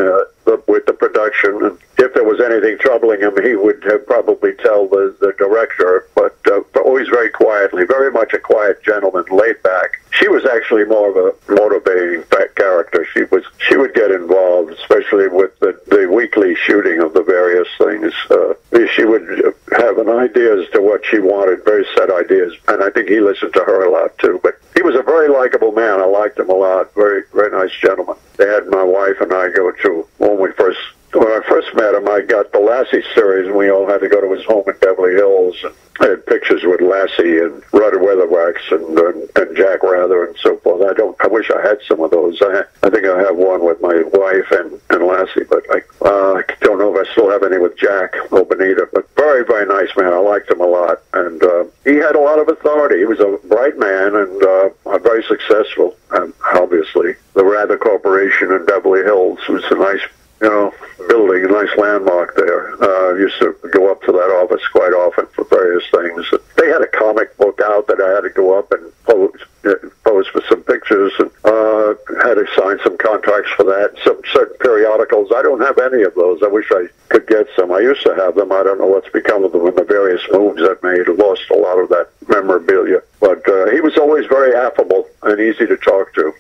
S6: with the production. If there was anything troubling him, he would uh, probably tell the, the director. But uh, always very quietly, very much a quiet gentleman, laid back. She was actually more of a motivating character. She was she would get involved, especially with the, the weekly shooting of the various things. Uh, she would have an idea as to what she wanted, very set ideas, and I think he listened to her a lot too. But he was a very likable man. I liked him a lot. Very very nice gentleman. They had my wife and I go to when we first when I first met him, I got the Lassie series, and we all had to go to his home in Beverly Hills. And I had pictures with Lassie and Rudd Weatherwax and, and and Jack Wrather and so forth. I don't. I wish I had some of those. I I think I have one with my wife and and Lassie, but I uh, I don't know if I still have any with Jack or Bonita. But very very nice man. I liked him a lot, and uh, he had a lot of authority. He was a bright man and uh, very successful. Um, obviously, the Wrather Corporation in Beverly Hills was a nice you know, building, a nice landmark there. Uh, I used to go up to that office quite often for various things. They had a comic book out that I had to go up and pose, uh, pose for some pictures and uh, had to sign some contracts for that. Some certain periodicals. I don't have any of those. I wish I could get some. I used to have them. I don't know what's become of them in the various moves I've made. Lost a lot of that memorabilia. But uh, he was always very affable and easy to talk to.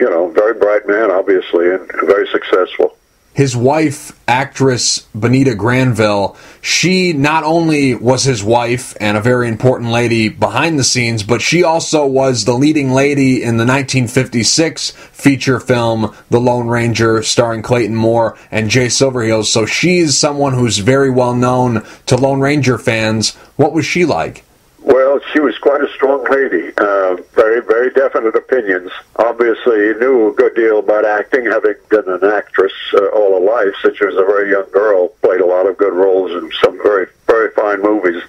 S6: You know, very bright man, obviously, and very successful.
S5: His wife, actress Bonita Granville, she not only was his wife and a very important lady behind the scenes, but she also was the leading lady in the 1956 feature film The Lone Ranger, starring Clayton Moore and Jay Silverheels. So she's someone who's very well known to Lone Ranger fans. What was she like?
S6: Well, she was quite a strong lady. Uh, very, very definite opinions. Obviously, knew a good deal about acting, having been an actress uh, all her life since she was a very young girl. Played a lot of good roles in some very, very fine movies.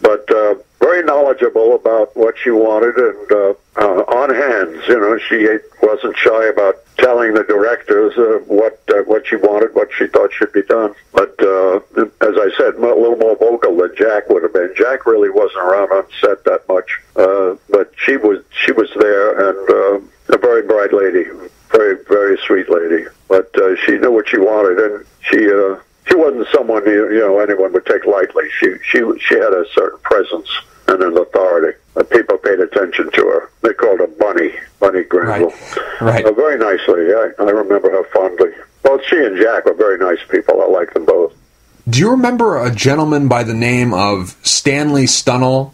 S6: But uh, very knowledgeable about what she wanted and uh, uh, on hands. You know, she wasn't shy about telling the directors uh, what uh, what she wanted, what she thought should be done. But uh, as I said, a little more vocal than Jack would have been. Jack really wasn't around on set that much, uh, but she was she was there and uh, a very bright lady, very very sweet lady. But uh, she knew what she wanted, and she. Uh, she wasn't someone you, you know anyone would take lightly. She she she had a certain presence and an authority. Uh, people paid attention to her. They called her Bunny, Bunny Granville.
S5: Right.
S6: A very nice lady. I, I remember her fondly. Both she and Jack were very nice people. I like them both.
S5: Do you remember a gentleman by the name of Stanley Stunnell?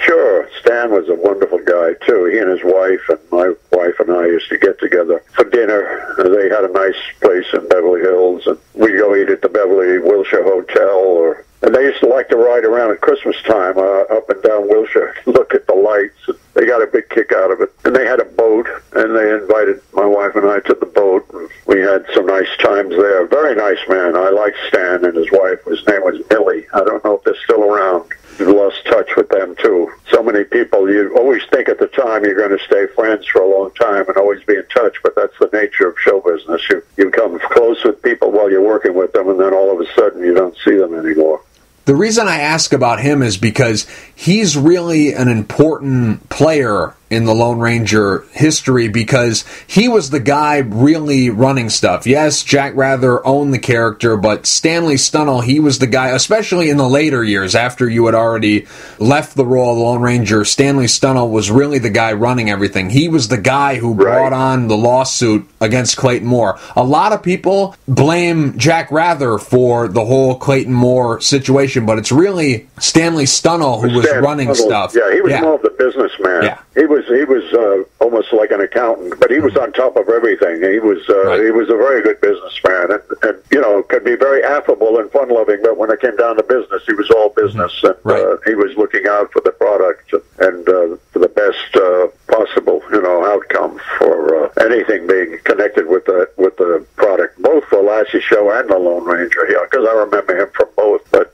S6: Sure, Stan was a wonderful guy too. He and his wife and my wife and I used to get together for dinner. They had a nice place in Beverly Hills, and we'd go eat at the Beverly Wilshire Hotel. Or and they used to like to ride around at Christmas time uh, up and down Wilshire, look at the lights. They got a big kick out of it. And they had a boat, and they invited my wife and I to the boat. And we had some nice times there. Very nice man. I like Stan and his wife. His name was Millie. I don't know if they're still around. Lost touch with them too. So many people, you always think at the time you're going to stay friends for a long time and always be in touch, but that's the nature of show business. You, you come close with people while you're working with them, and then all of a sudden you don't see them anymore.
S5: The reason I ask about him is because he's really an important player in the Lone Ranger history because he was the guy really running stuff. Yes, Jack Wrather owned the character, but Stanley Stunnell, he was the guy, especially in the later years after you had already left the role of the Lone Ranger. Stanley Stunnell was really the guy running everything. He was the guy who brought on the lawsuit against Clayton Moore. A lot of people blame Jack Wrather for the whole Clayton Moore situation, but it's really Stanley Stunnell who was Running
S6: Stunnell,
S5: stuff.
S6: Yeah, he was more of the businessman.
S5: Yeah.
S6: He was he was uh, almost like an accountant, but he was on top of everything. He was uh, he was a very good businessman, and, and you know could be very affable and fun loving. But when it came down to business, he was all business, and uh, he was looking out for the product and uh, for the best uh, possible you know outcome for uh, anything being connected with the with the product, both the Lassie Show and the Lone Ranger. Yeah, because I remember him from both. But uh,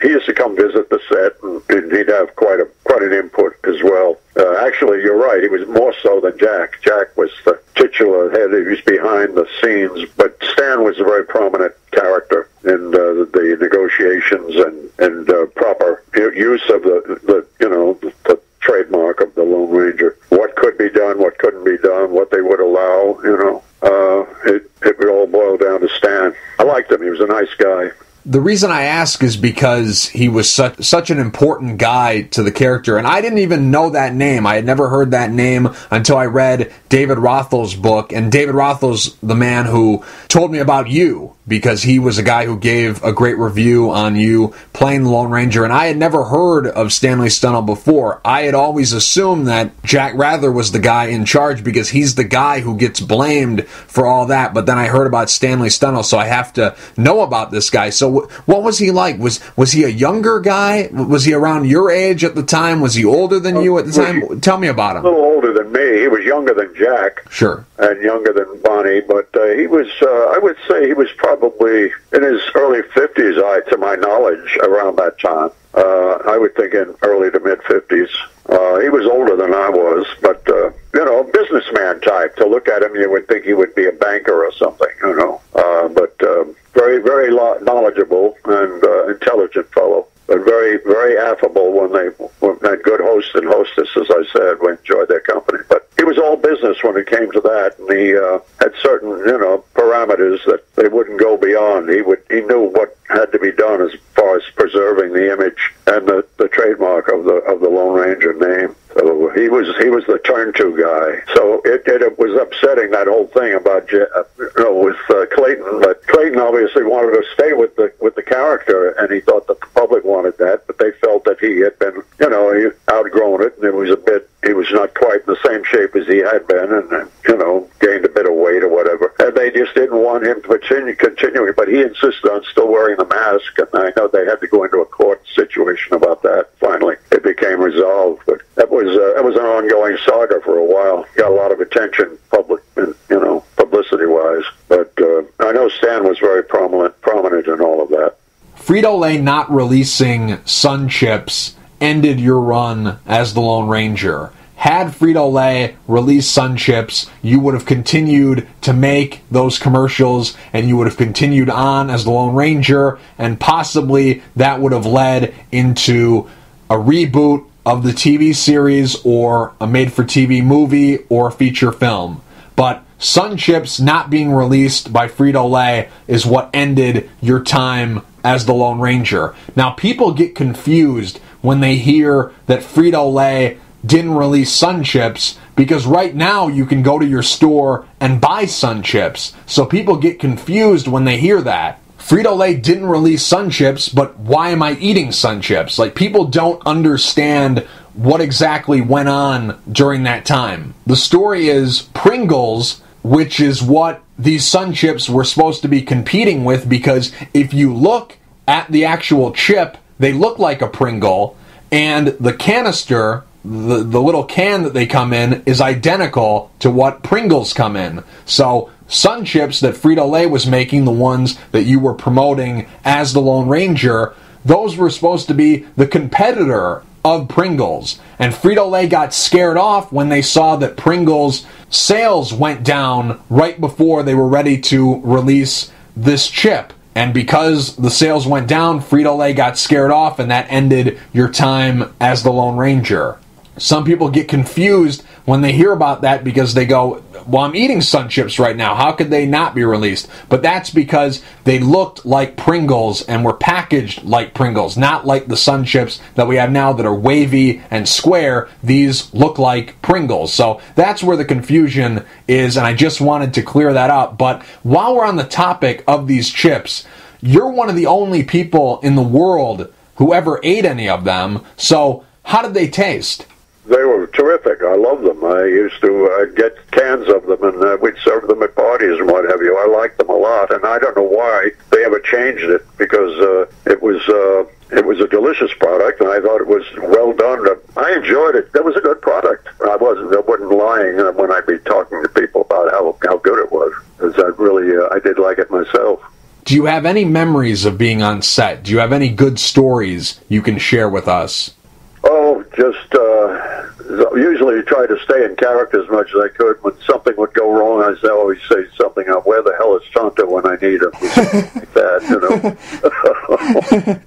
S6: he used to come visit the set, and, he'd have quite a quite an input as well. Uh, actually, you're right. He was more so than Jack. Jack was the titular head. He was behind the scenes, but Stan was a very prominent character in uh, the negotiations and and uh, proper use of the, the you know the, the trademark of the Lone Ranger. What could be done, what couldn't be done, what they would allow. You know, uh, it it would all boil down to Stan. I liked him. He was a nice guy.
S5: The reason I ask is because he was such such an important guy to the character, and I didn't even know that name. I had never heard that name until I read David Rothel's book, and David Rothel's the man who told me about you because he was a guy who gave a great review on you playing the Lone Ranger, and I had never heard of Stanley Stunnell before. I had always assumed that Jack Wrather was the guy in charge because he's the guy who gets blamed for all that. But then I heard about Stanley Stunnell, so I have to know about this guy. So what was he like? Was was he a younger guy? Was he around your age at the time? Was he older than you at the time? Tell me about him.
S6: A little older than me. He was younger than Jack.
S5: Sure.
S6: And younger than Bonnie, but uh, he was. Uh, I would say he was probably in his early fifties. I, to my knowledge, around that time. Uh, I would think in early to mid fifties. Uh, he was older than I was, but uh, you know, businessman type. To look at him, you would think he would be a banker or something. You know, uh, but um, very, very knowledgeable and uh, intelligent fellow. But very, very affable when they when good host and hostess, as I said, we enjoyed their company. But he was all business when it came to that, and he uh, had certain, you know, parameters that they wouldn't go beyond. He would, he knew what had to be done as far as preserving the image and the, the trademark of the of the Lone Ranger name. So he was he was the turn to guy. So it, it, it was upsetting that whole thing about Je- uh, you know with uh, Clayton. But Clayton obviously wanted to stay with the with the character, and he thought the public wanted that. But they felt that he had been you know he outgrown it, and it was a bit he was not quite in the same shape as he had been, and uh, you know gained a bit of weight or whatever. And they just didn't want him to continue continuing. But he insisted on still wearing the mask, and I know they had to go into a court situation about that. Finally, it became resolved, but that was uh, that was an ongoing saga for a while. Got a lot of attention, public, you know, publicity wise. But uh, I know Stan was very prominent prominent in all of that.
S5: Frito Lay not releasing Sun Chips ended your run as the Lone Ranger. Had Frito Lay released Sun Chips, you would have continued to make those commercials and you would have continued on as the Lone Ranger, and possibly that would have led into a reboot of the TV series or a made for TV movie or feature film. But Sun Chips not being released by Frito Lay is what ended your time as the Lone Ranger. Now, people get confused when they hear that Frito Lay didn't release Sun Chips because right now you can go to your store and buy Sun Chips. So people get confused when they hear that. Frito Lay didn't release Sun Chips, but why am I eating Sun Chips? Like, people don't understand what exactly went on during that time. The story is Pringles, which is what these Sun Chips were supposed to be competing with because if you look at the actual chip, they look like a Pringle, and the canister, the, the little can that they come in, is identical to what Pringles come in. So Sun Chips that Frito Lay was making, the ones that you were promoting as the Lone Ranger, those were supposed to be the competitor of Pringles. And Frito Lay got scared off when they saw that Pringles sales went down right before they were ready to release this chip. And because the sales went down, Frito Lay got scared off, and that ended your time as the Lone Ranger. Some people get confused when they hear about that because they go, Well, I'm eating Sun Chips right now. How could they not be released? But that's because they looked like Pringles and were packaged like Pringles, not like the Sun Chips that we have now that are wavy and square. These look like Pringles. So that's where the confusion is, and I just wanted to clear that up. But while we're on the topic of these chips, you're one of the only people in the world who ever ate any of them. So, how did they taste?
S6: They were terrific. I love them. I used to uh, get cans of them, and uh, we'd serve them at parties and what have you. I liked them a lot, and I don't know why they ever changed it because uh, it was uh, it was a delicious product, and I thought it was well done. I enjoyed it. That was a good product. I wasn't I wasn't lying uh, when I'd be talking to people about how how good it was, because I really uh, I did like it myself.
S5: Do you have any memories of being on set? Do you have any good stories you can share with us?
S6: Oh, just uh, usually try to stay in character as much as I could. When something would go wrong, I always say something on where the hell is Tonto when I need him, like that, you know.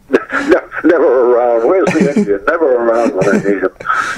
S6: never around. Where's the Indian? Never around when I need him.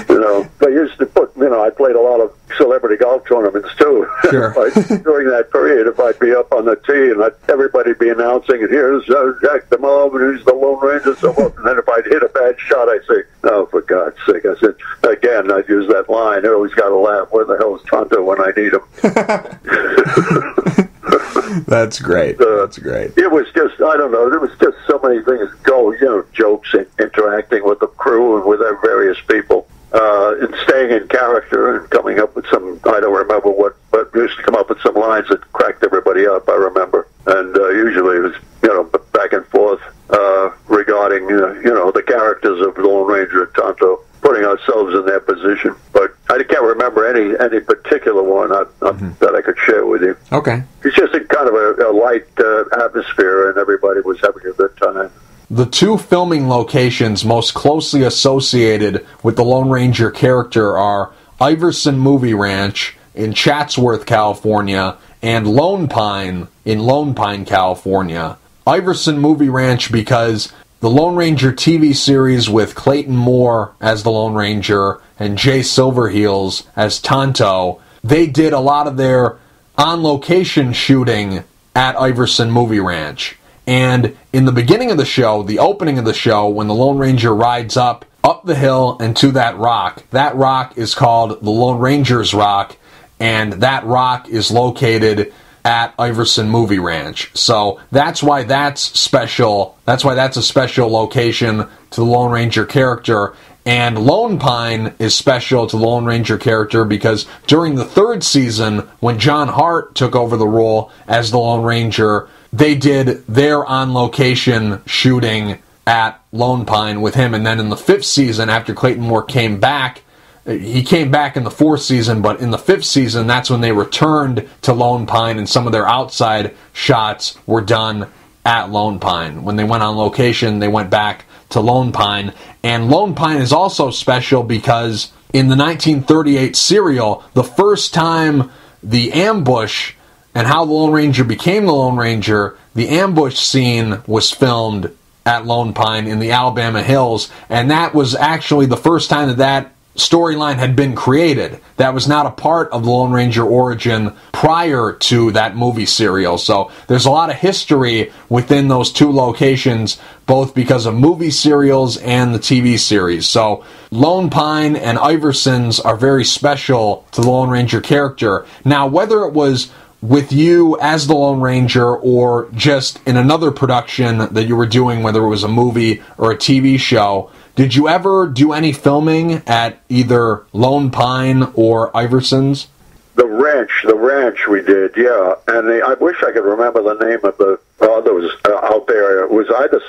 S6: You know, But used to put. You know, I played a lot of celebrity golf tournaments too.
S5: Sure.
S6: During that period, if I'd be up on the tee and I'd, everybody be announcing, and here's uh, Jack De Mave, and here's the Lone Ranger, so forth, and then if I'd hit a bad shot, I'd say, "Oh, for God's sake!" I said again. I'd use that line. I always got to laugh. Where the hell is Tonto when I need him?
S5: That's great.
S6: Uh,
S5: That's great.
S6: It was just, I don't know, there was just so many things go, you know, jokes and interacting with the crew and with our various people, uh, and staying in character and coming up with some, I don't remember what, but we used to come up with some lines that cracked everybody up, I remember. And uh, usually it was, you know, back and forth uh, regarding, uh, you know, the characters of Lone Ranger and Tonto putting ourselves in their position. But I can't remember any any particular one uh, mm-hmm. that I could share with you.
S5: Okay.
S6: It's just a kind of a, a light uh, atmosphere, and everybody was having a good time.
S5: The two filming locations most closely associated with the Lone Ranger character are Iverson Movie Ranch in Chatsworth, California, and Lone Pine in Lone Pine, California. Iverson Movie Ranch because the Lone Ranger TV series with Clayton Moore as the Lone Ranger and Jay Silverheels as Tonto, they did a lot of their on location shooting at Iverson Movie Ranch. And in the beginning of the show, the opening of the show, when the Lone Ranger rides up up the hill and to that rock, that rock is called the Lone Ranger's Rock, and that rock is located at Iverson Movie Ranch. So that's why that's special. That's why that's a special location to the Lone Ranger character. And Lone Pine is special to Lone Ranger character because during the third season, when John Hart took over the role as the Lone Ranger, they did their on location shooting at Lone Pine with him. And then in the fifth season, after Clayton Moore came back, he came back in the fourth season, but in the fifth season, that's when they returned to Lone Pine, and some of their outside shots were done at Lone Pine. When they went on location, they went back to Lone Pine. And Lone Pine is also special because in the 1938 serial, the first time the ambush and how the Lone Ranger became the Lone Ranger, the ambush scene was filmed at Lone Pine in the Alabama Hills, and that was actually the first time that that storyline had been created. That was not a part of the Lone Ranger origin prior to that movie serial. So there's a lot of history within those two locations, both because of movie serials and the TV series. So Lone Pine and Iversons are very special to the Lone Ranger character. Now, whether it was with you as the Lone Ranger or just in another production that you were doing, whether it was a movie or a TV show, did you ever do any filming at either Lone Pine or Iverson's?
S6: The ranch, the ranch we did, yeah. And the, I wish I could remember the name of the others uh, out there. It was either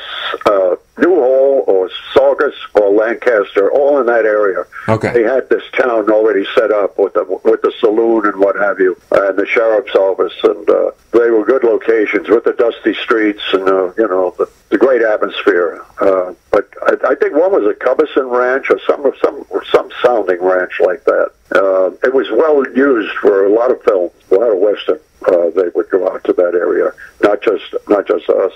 S6: uh, Newhall or Saugus or Lancaster, all in that area.
S5: Okay.
S6: They had this town already set up with the with the saloon and what have you, and the sheriff's office, and uh, they were good locations with the dusty streets and uh, you know the, the great atmosphere. Uh, but I, I think one was a Cubberson Ranch or some some some sounding ranch like that. Uh, it was well used for a lot of films, a lot of western. Uh, they would go out to that area, not just not just us.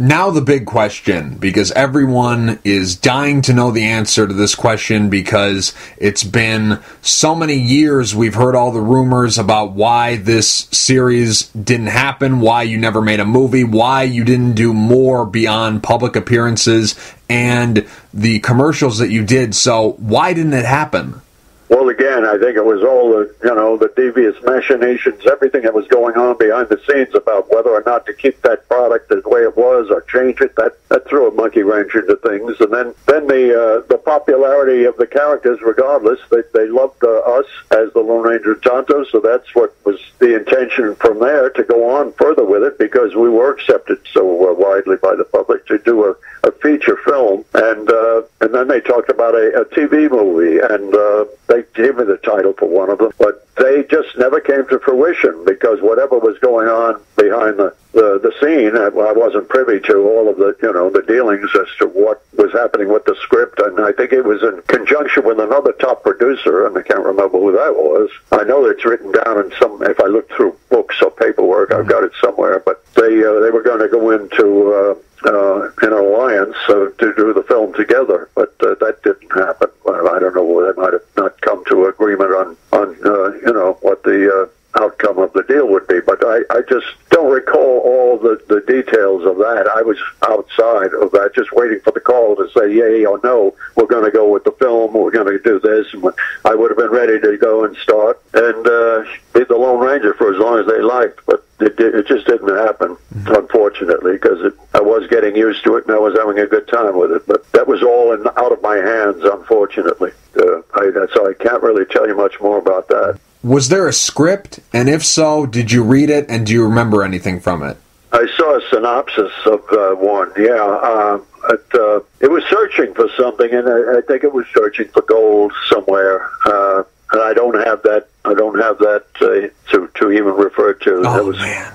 S5: Now, the big question, because everyone is dying to know the answer to this question because it's been so many years we've heard all the rumors about why this series didn't happen, why you never made a movie, why you didn't do more beyond public appearances and the commercials that you did. So, why didn't it happen?
S6: Well, again, I think it was all the you know the devious machinations, everything that was going on behind the scenes about whether or not to keep that product the way it was or change it. That that threw a monkey wrench into things, and then then the uh, the popularity of the characters, regardless, they they loved uh, us as the Lone Ranger Tonto, so that's what was the intention from there to go on further with it because we were accepted so uh, widely by the public to do a a feature film, and uh, and then they talked about a, a TV movie, and uh, they gave me the title for one of them, but they just never came to fruition because whatever was going on behind the the, the scene, I, I wasn't privy to all of the you know the dealings as to what was happening with the script, and I think it was in conjunction with another top producer, and I can't remember who that was. I know it's written down in some. If I look through books or paperwork, I've got it somewhere. But they uh, they were going to go into. Uh, uh, an alliance uh, to do the film together, but uh, that didn't happen. Well, I don't know. They might have not come to agreement on on uh, you know what the uh, outcome of the deal would be. But I, I just don't recall all the, the details of that. I was outside of that, just waiting for the call to say yay or no. We're going to go with the film. We're going to do this. And I would have been ready to go and start and uh, be the Lone Ranger for as long as they liked. But it, it just didn't happen, unfortunately, because I was getting used to it and I was having a good time with it. But that was all in, out of my hands, unfortunately. Uh, I, so I can't really tell you much more about that.
S5: Was there a script? And if so, did you read it and do you remember anything from it?
S6: I saw a synopsis of uh, one. Yeah, uh, it, uh, it was searching for something, and I, I think it was searching for gold somewhere. Uh, and I don't have that. I don't have that uh, to to even refer to.
S5: Oh
S6: that was,
S5: man!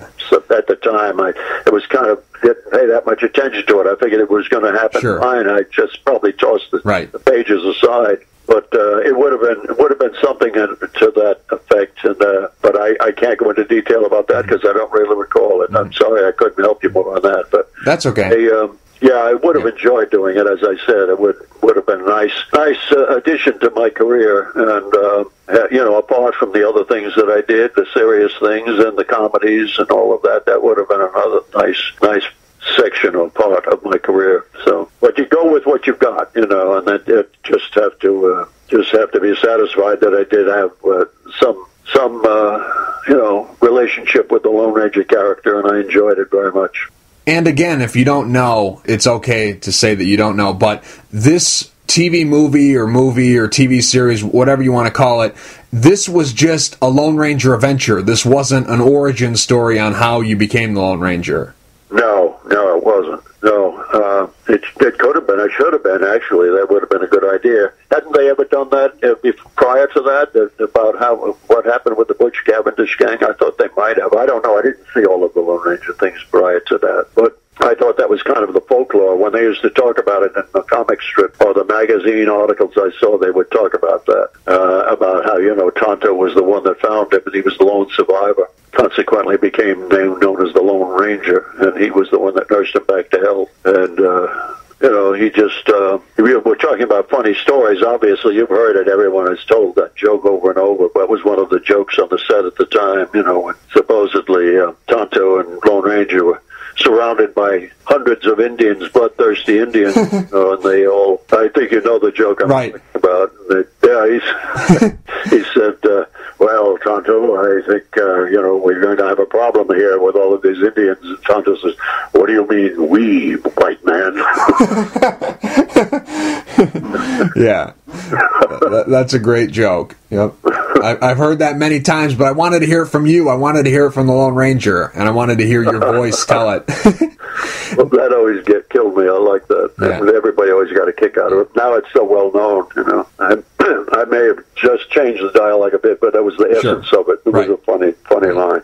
S6: At the time, I it was kind of didn't pay that much attention to it. I figured it was going to happen
S5: Sure.
S6: fine. I just probably tossed the,
S5: Right.
S6: the pages aside. But uh, it would have been it would have been something in, to that effect. And uh, but I, I can't go into detail about that because I don't really recall it. I'm sorry I couldn't help you more on that. But
S5: That's okay.
S6: I, um, yeah, I would have enjoyed doing it. As I said, it would would have been a nice nice uh, addition to my career. And uh, uh, you know, apart from the other things that I did, the serious things and the comedies and all of that, that would have been another nice nice section or part of my career. So, but you go with what you've got, you know, and then it just have to uh, just have to be satisfied that I did have uh, some some uh, you know relationship with the Lone Ranger character, and I enjoyed it very much.
S5: And again, if you don't know, it's okay to say that you don't know, but this TV movie or movie or TV series, whatever you want to call it, this was just a Lone Ranger adventure. This wasn't an origin story on how you became the Lone Ranger.
S6: No, no, it wasn't. Uh, it, could have been. It should have been. Actually, that would have been a good idea. Hadn't they ever done that uh, bef- prior to that? uh, About how what happened with the Butch Cavendish gang? I thought they might have. I don't know. I didn't see all of the Lone Ranger things prior to that, but. I thought that was kind of the folklore when they used to talk about it in the comic strip or the magazine articles I saw. They would talk about that, uh, about how you know Tonto was the one that found him, and he was the lone survivor. Consequently, became named, known as the Lone Ranger, and he was the one that nursed him back to health. And uh, you know, he just, uh, we- we're talking about funny stories. Obviously, you've heard it. Everyone has told that joke over and over. But it was one of the jokes on the set at the time, you know, when supposedly uh, Tonto and Lone Ranger were surrounded by hundreds of Indians, bloodthirsty Indians, you know, and they all, I think you know the joke I'm
S5: Right.
S6: talking about. They, yeah, he said, uh, well, Tonto, I think, uh, you know, we're going to have a problem here with all of these Indians. And Tonto says, what do you mean, we, white man?
S5: Yeah. That- that's a great joke. Yep. I, I've heard that many times, but I wanted to hear it from you. I wanted to hear it from the Lone Ranger, and I wanted to hear your voice tell it.
S6: Well, that always get killed me. I like that.
S5: Yeah.
S6: Everybody always got a kick out of it. Now it's so well known, you know. I, I may have just changed the dialogue a bit, but that was the
S5: Sure.
S6: essence of it. It
S5: Right.
S6: was a funny, funny line.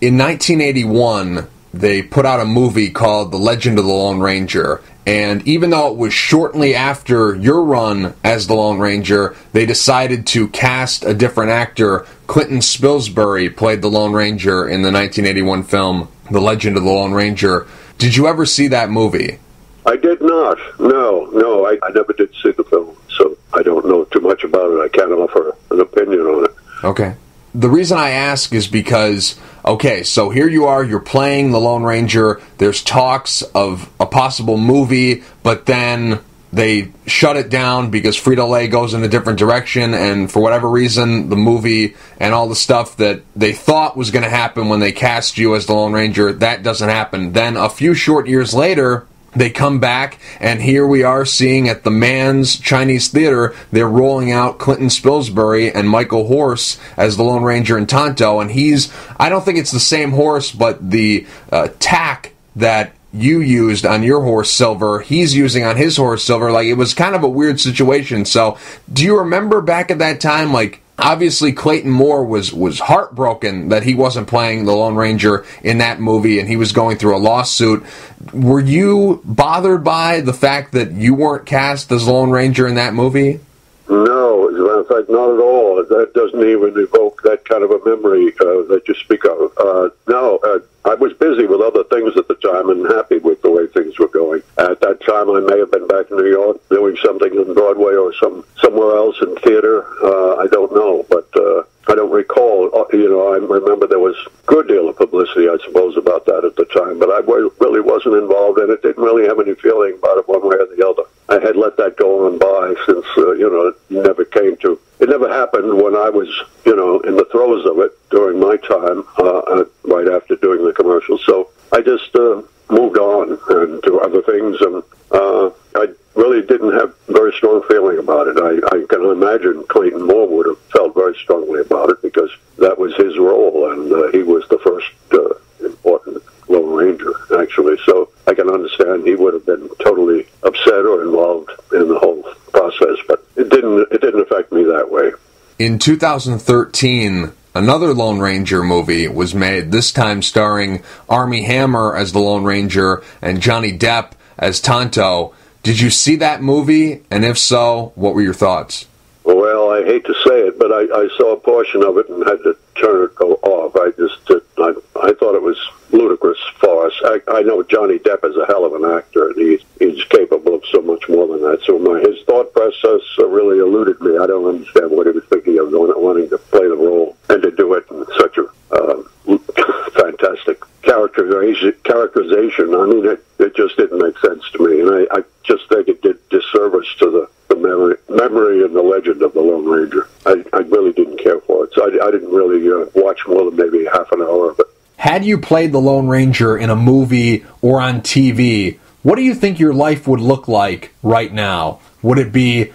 S5: In 1981, they put out a movie called The Legend of the Lone Ranger. And even though it was shortly after your run as the Lone Ranger, they decided to cast a different actor. Clinton Spilsbury played the Lone Ranger in the 1981 film The Legend of the Lone Ranger. Did you ever see that movie?
S6: I did not. No, no, I, I never did see the film, so I don't know too much about it. I can't offer an opinion on it.
S5: Okay. The reason I ask is because, okay, so here you are, you're playing the Lone Ranger, there's talks of a possible movie, but then they shut it down because Frito Lay goes in a different direction, and for whatever reason, the movie and all the stuff that they thought was going to happen when they cast you as the Lone Ranger, that doesn't happen. Then a few short years later, they come back, and here we are seeing at the Mann's Chinese Theater, they're rolling out Clinton Spilsbury and Michael Horse as the Lone Ranger and Tonto, and he's, I don't think it's the same horse, but the uh, tack that you used on your horse Silver, he's using on his horse Silver. Like, it was kind of a weird situation. So, do you remember back at that time, like, obviously Clayton Moore was was heartbroken that he wasn't playing the Lone Ranger in that movie and he was going through a lawsuit. Were you bothered by the fact that you weren't cast as Lone Ranger in that movie?
S6: No, as a matter of fact, not at all. That doesn't even evoke that kind of a memory uh, that you speak of. Uh, no, uh, I was busy with other things at the time and happy with the way things were going. At that time, I may have been back in New York doing something in Broadway or some somewhere else in theater. Uh, I don't know, but uh, I don't recall. Uh, You know, I remember there was a good deal of publicity, I suppose, about that at the time, but I really wasn't involved in it. Didn't really have any feeling about it one way or the other. I had let that go on by since uh, you know it never came to. It never happened when I was you know in the throes of it during my time, uh, right after doing the commercial. So I just uh, moved on and to other things, and uh, I really didn't have very strong feeling about it. I, I can imagine Clayton Moore would have felt very strongly about it because that was his role, and uh, he was the first uh, important Lone Ranger, actually. So I can understand he would have been totally upset or involved in the whole process, but didn't. It didn't affect me that way.
S5: In 2013, another Lone Ranger movie was made, this time starring Armie Hammer as the Lone Ranger and Johnny Depp as Tonto. Did you see that movie? And if so, what were your thoughts?
S6: Well, I hate to say it, but I, I saw a portion of it and had to turn it go off. I just, uh, I, I thought it was ludicrous farce. I, I know Johnny Depp is a hell of an actor, and he's he's capable so much more than that. So my his thought process really eluded me. I don't understand what he was thinking of wanting to play the role and to do it in such a uh, fantastic characterization. Characterization. I mean, it, it just didn't make sense to me, and I, I just think it did disservice to the, the memory, memory and the legend of the Lone Ranger. I, I really didn't care for it, so I, I didn't really uh, watch more than maybe half an hour of it.
S5: Had you played the Lone Ranger in a movie or on TV, what do you think your life would look like right now? Would it be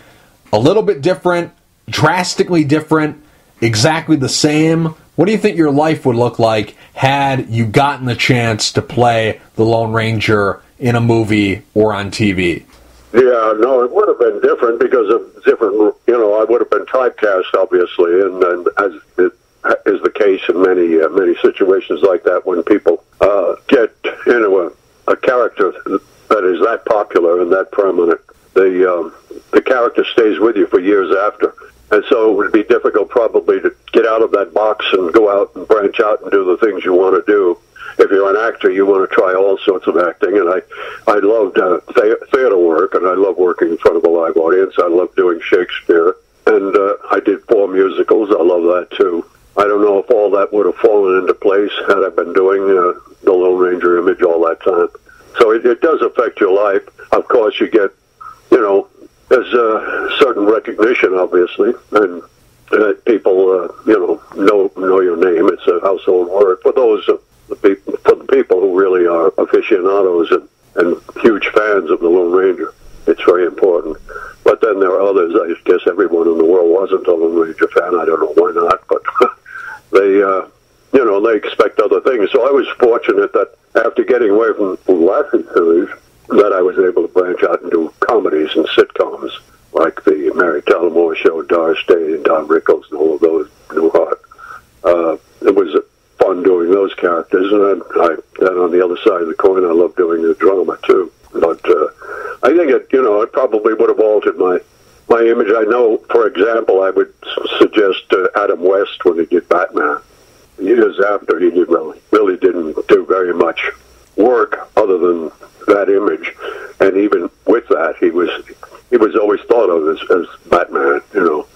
S5: a little bit different, drastically different, exactly the same? What do you think your life would look like had you gotten the chance to play the Lone Ranger in a movie or on TV?
S6: Yeah, no, it would have been different because of different. You know, I would have been typecast, obviously, and, and as it is the case in many uh, many situations like that, when people uh, get into a, a character that is that popular and that prominent, the um, the character stays with you for years after. And so it would be difficult probably to get out of that box and go out and branch out and do the things you want to do. If you're an actor, you want to try all sorts of acting. And I, I loved uh, theater work, and I love working in front of a live audience. I love doing Shakespeare, and uh, I did four musicals. I love that too. I don't know if all that would have fallen into place had I been doing uh, the Lone Ranger image all that time. So it, it does affect your life. Of course, you get, you know, there's a certain recognition, obviously, and uh, people, uh, you know, know know your name. It's a household word for those of the people for the people who really are aficionados and, and huge fans of the Lone Ranger. It's very important. But then there are others. I guess everyone in the world wasn't a Lone Ranger fan. I don't know why not, but they, uh, you know, they expect other things. So I was fortunate that after getting away from the Lassie series, that I was able to branch out and do comedies and sitcoms like the Mary Tyler Moore Show, Doris Day, and Don Rickles and all of those, Newhart. Uh, it was fun doing those characters, and I, I, then on the other side of the coin, I love doing the drama too. But uh, I think it, you know, it probably would have altered my my image. I know, for example, I would suggest uh, Adam West when he did Batman. Years after he did really, really didn't do very much work other than that image, and even with that, he was he was always thought of as, as Batman. You know,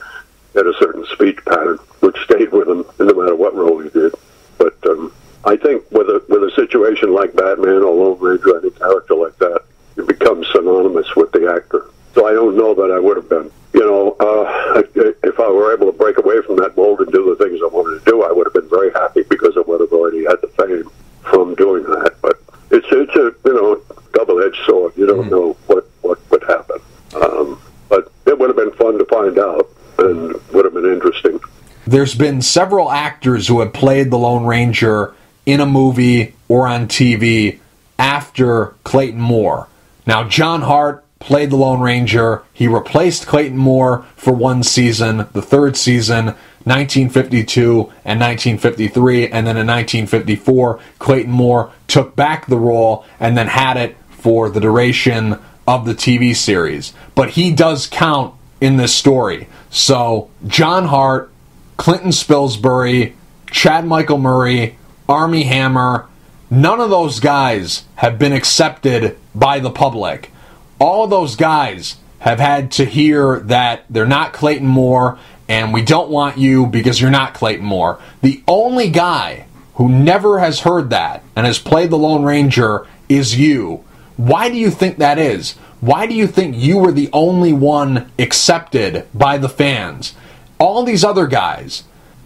S6: had a certain speech pattern which stayed with him no matter what role he did. But um, I think with a with a situation like Batman or Lone Ranger, any character like that, it becomes synonymous with the actor. So I don't know that I would have been. You know, uh, if I were able to break away from that mold and do the things I wanted to do, I would have been very happy because I would have already had the fame from doing that. But it's it's a you know double edged sword. You don't mm. know what what would happen. Um, but it would have been fun to find out and would have been interesting.
S5: There's been several actors who have played the Lone Ranger in a movie or on TV after Clayton Moore. Now, John Hart played the Lone Ranger. He replaced Clayton Moore for one season, the third season, 1952 and 1953, and then in 1954, Clayton Moore took back the role and then had it for the duration of the TV series. But he does count in this story. So, John Hart, Clinton Spilsbury, Chad Michael Murray, Armie Hammer, none of those guys have been accepted by the public. All those guys have had to hear that they're not Clayton Moore and we don't want you because you're not Clayton Moore. The only guy who never has heard that and has played the Lone Ranger is you. Why do you think that is? Why do you think you were the only one accepted by the fans? All these other guys,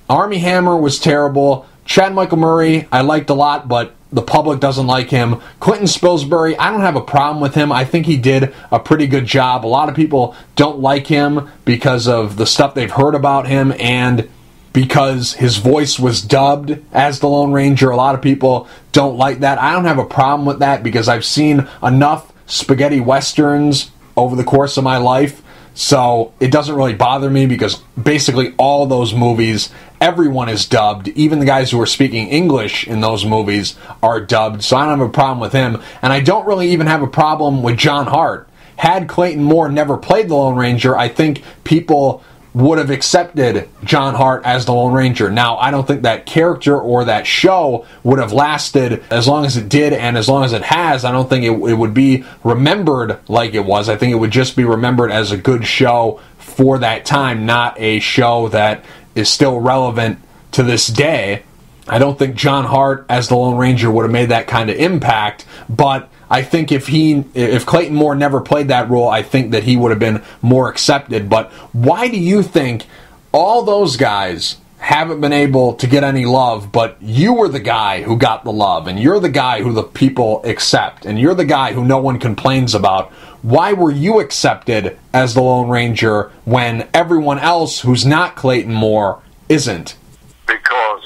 S5: Armie Hammer was terrible. Chad Michael Murray, I liked a lot, but the public doesn't like him. Clinton Spilsbury, I don't have a problem with him. I think he did a pretty good job. A lot of people don't like him because of the stuff they've heard about him and because his voice was dubbed as the Lone Ranger. A lot of people don't like that. I don't have a problem with that because I've seen enough spaghetti westerns over the course of my life. So it doesn't really bother me because basically all those movies, everyone is dubbed. Even the guys who are speaking English in those movies are dubbed. So I don't have a problem with him. And I don't really even have a problem with John Hart. Had Clayton Moore never played the Lone Ranger, I think people would have accepted John Hart as the Lone Ranger. Now, I don't think that character or that show would have lasted as long as it did and as long as it has. I don't think it, it, would be remembered like it was. I think it would just be remembered as a good show for that time, not a show that is still relevant to this day. I don't think John Hart as the Lone Ranger would have made that kind of impact, but I think if he if Clayton Moore never played that role, I think that he would have been more accepted. But why do you think all those guys haven't been able to get any love, but you were the guy who got the love, and you're the guy who the people accept, and you're the guy who no one complains about. Why were you accepted as the Lone Ranger when everyone else who's not Clayton Moore isn't?
S10: Because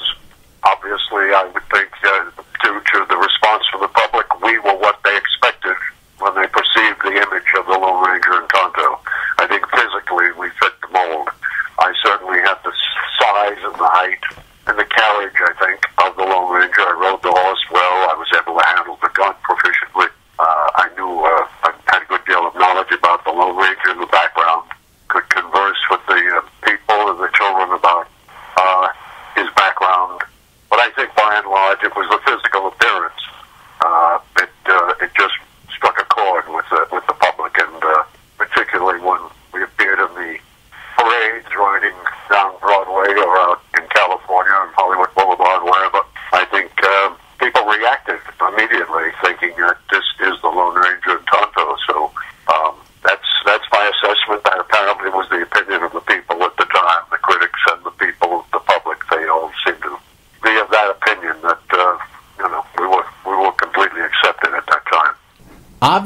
S10: obviously, I would think uh, due to the response from the public, we were what they expected when they perceived the image of the Lone Ranger in Tonto. I think physically we fit the mold. I certainly had the size and the height and the carriage, I think, of the Lone Ranger. I rode the horse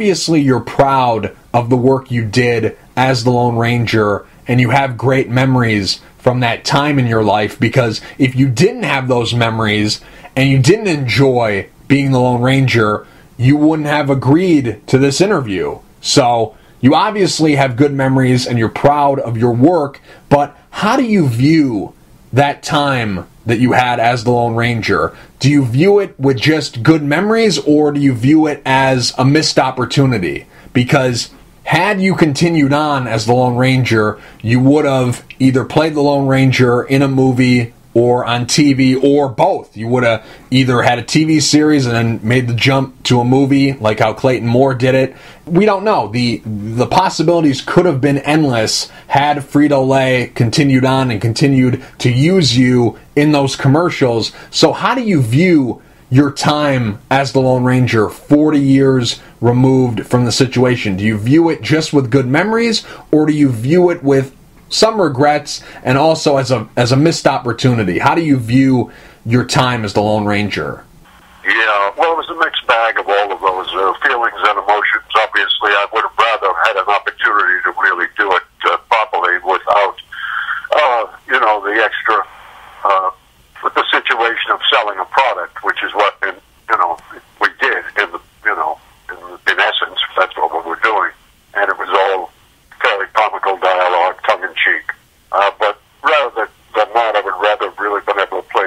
S5: obviously you're proud of the work you did as the Lone Ranger and you have great memories from that time in your life because if you didn't have those memories and you didn't enjoy being the Lone Ranger, you wouldn't have agreed to this interview. So, you obviously have good memories and you're proud of your work, but how do you view that time that you had as the Lone Ranger, do you view it with just good memories or do you view it as a missed opportunity? Because had you continued on as the Lone Ranger, you would have either played the Lone Ranger in a movie or on TV or both. You would have either had a TV series and then made the jump to a movie like how Clayton Moore did it. We don't know. The the possibilities could have been endless had Frito-Lay continued on and continued to use you in those commercials. So, how do you view your time as the Lone Ranger 40 years removed from the situation? Do you view it just with good memories or do you view it with some regrets and also as a as a missed opportunity? How do you view your time as the Lone Ranger?
S6: Yeah, well, it was a mixed bag of all of those uh, feelings and emotions. Obviously, I would have rather had an opportunity to really do it uh, properly without, uh, you know, the extra uh, with the situation of selling a product, which is what in, you know we did in the you know in, in essence that's what we were doing, and it was all fairly comical dialogue, tongue in cheek. Uh, but rather than, than that, I would rather really been able to play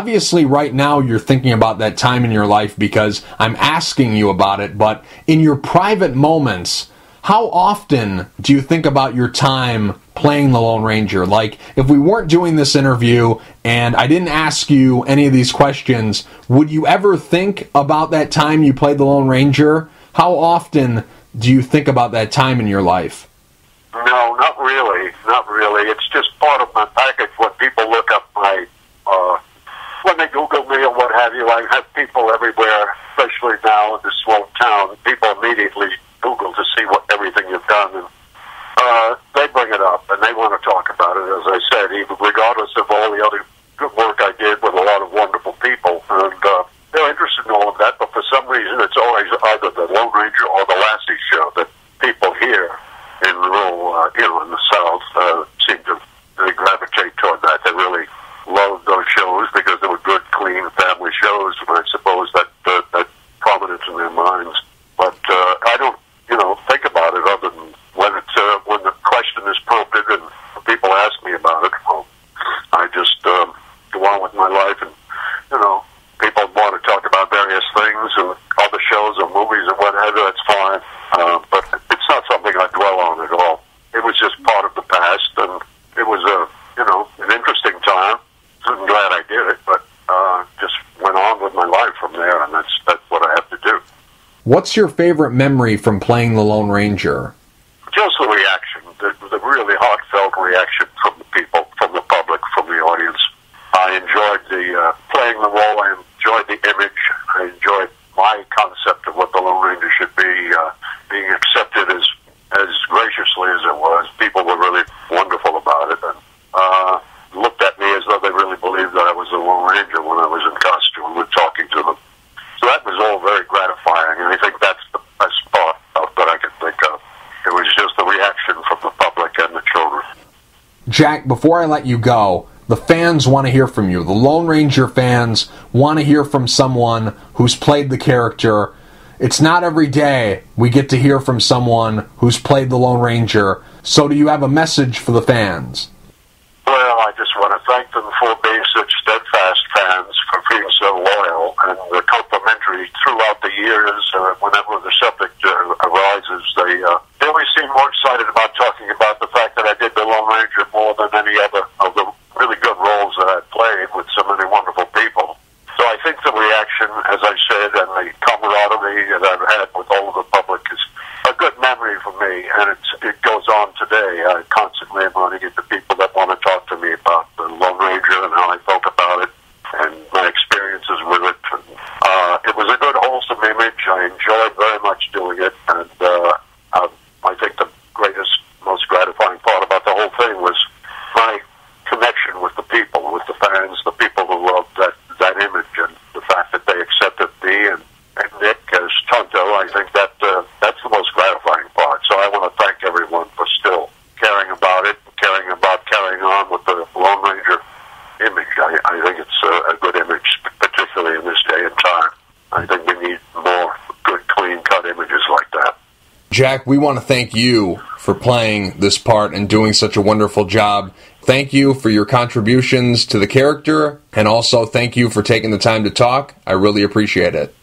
S5: obviously right now you're thinking about that time in your life because I'm asking you about it, but in your private moments, how often do you think about your time playing the Lone Ranger? Like, if we weren't doing this interview and I didn't ask you any of these questions, would you ever think about that time you played the Lone Ranger? How often do you think about that time in your life? What's your favorite memory from playing the Lone Ranger?
S6: Jack, before I let you go, the fans want to hear from you. The Lone Ranger fans want to hear from someone who's played the character. It's not every day we get to hear from someone who's played the Lone Ranger. So, do you have a message for the fans? Jack, we want to thank you for playing this part and doing such a wonderful job. Thank you for your contributions to the character, and also thank you for taking the time to talk. I really appreciate it.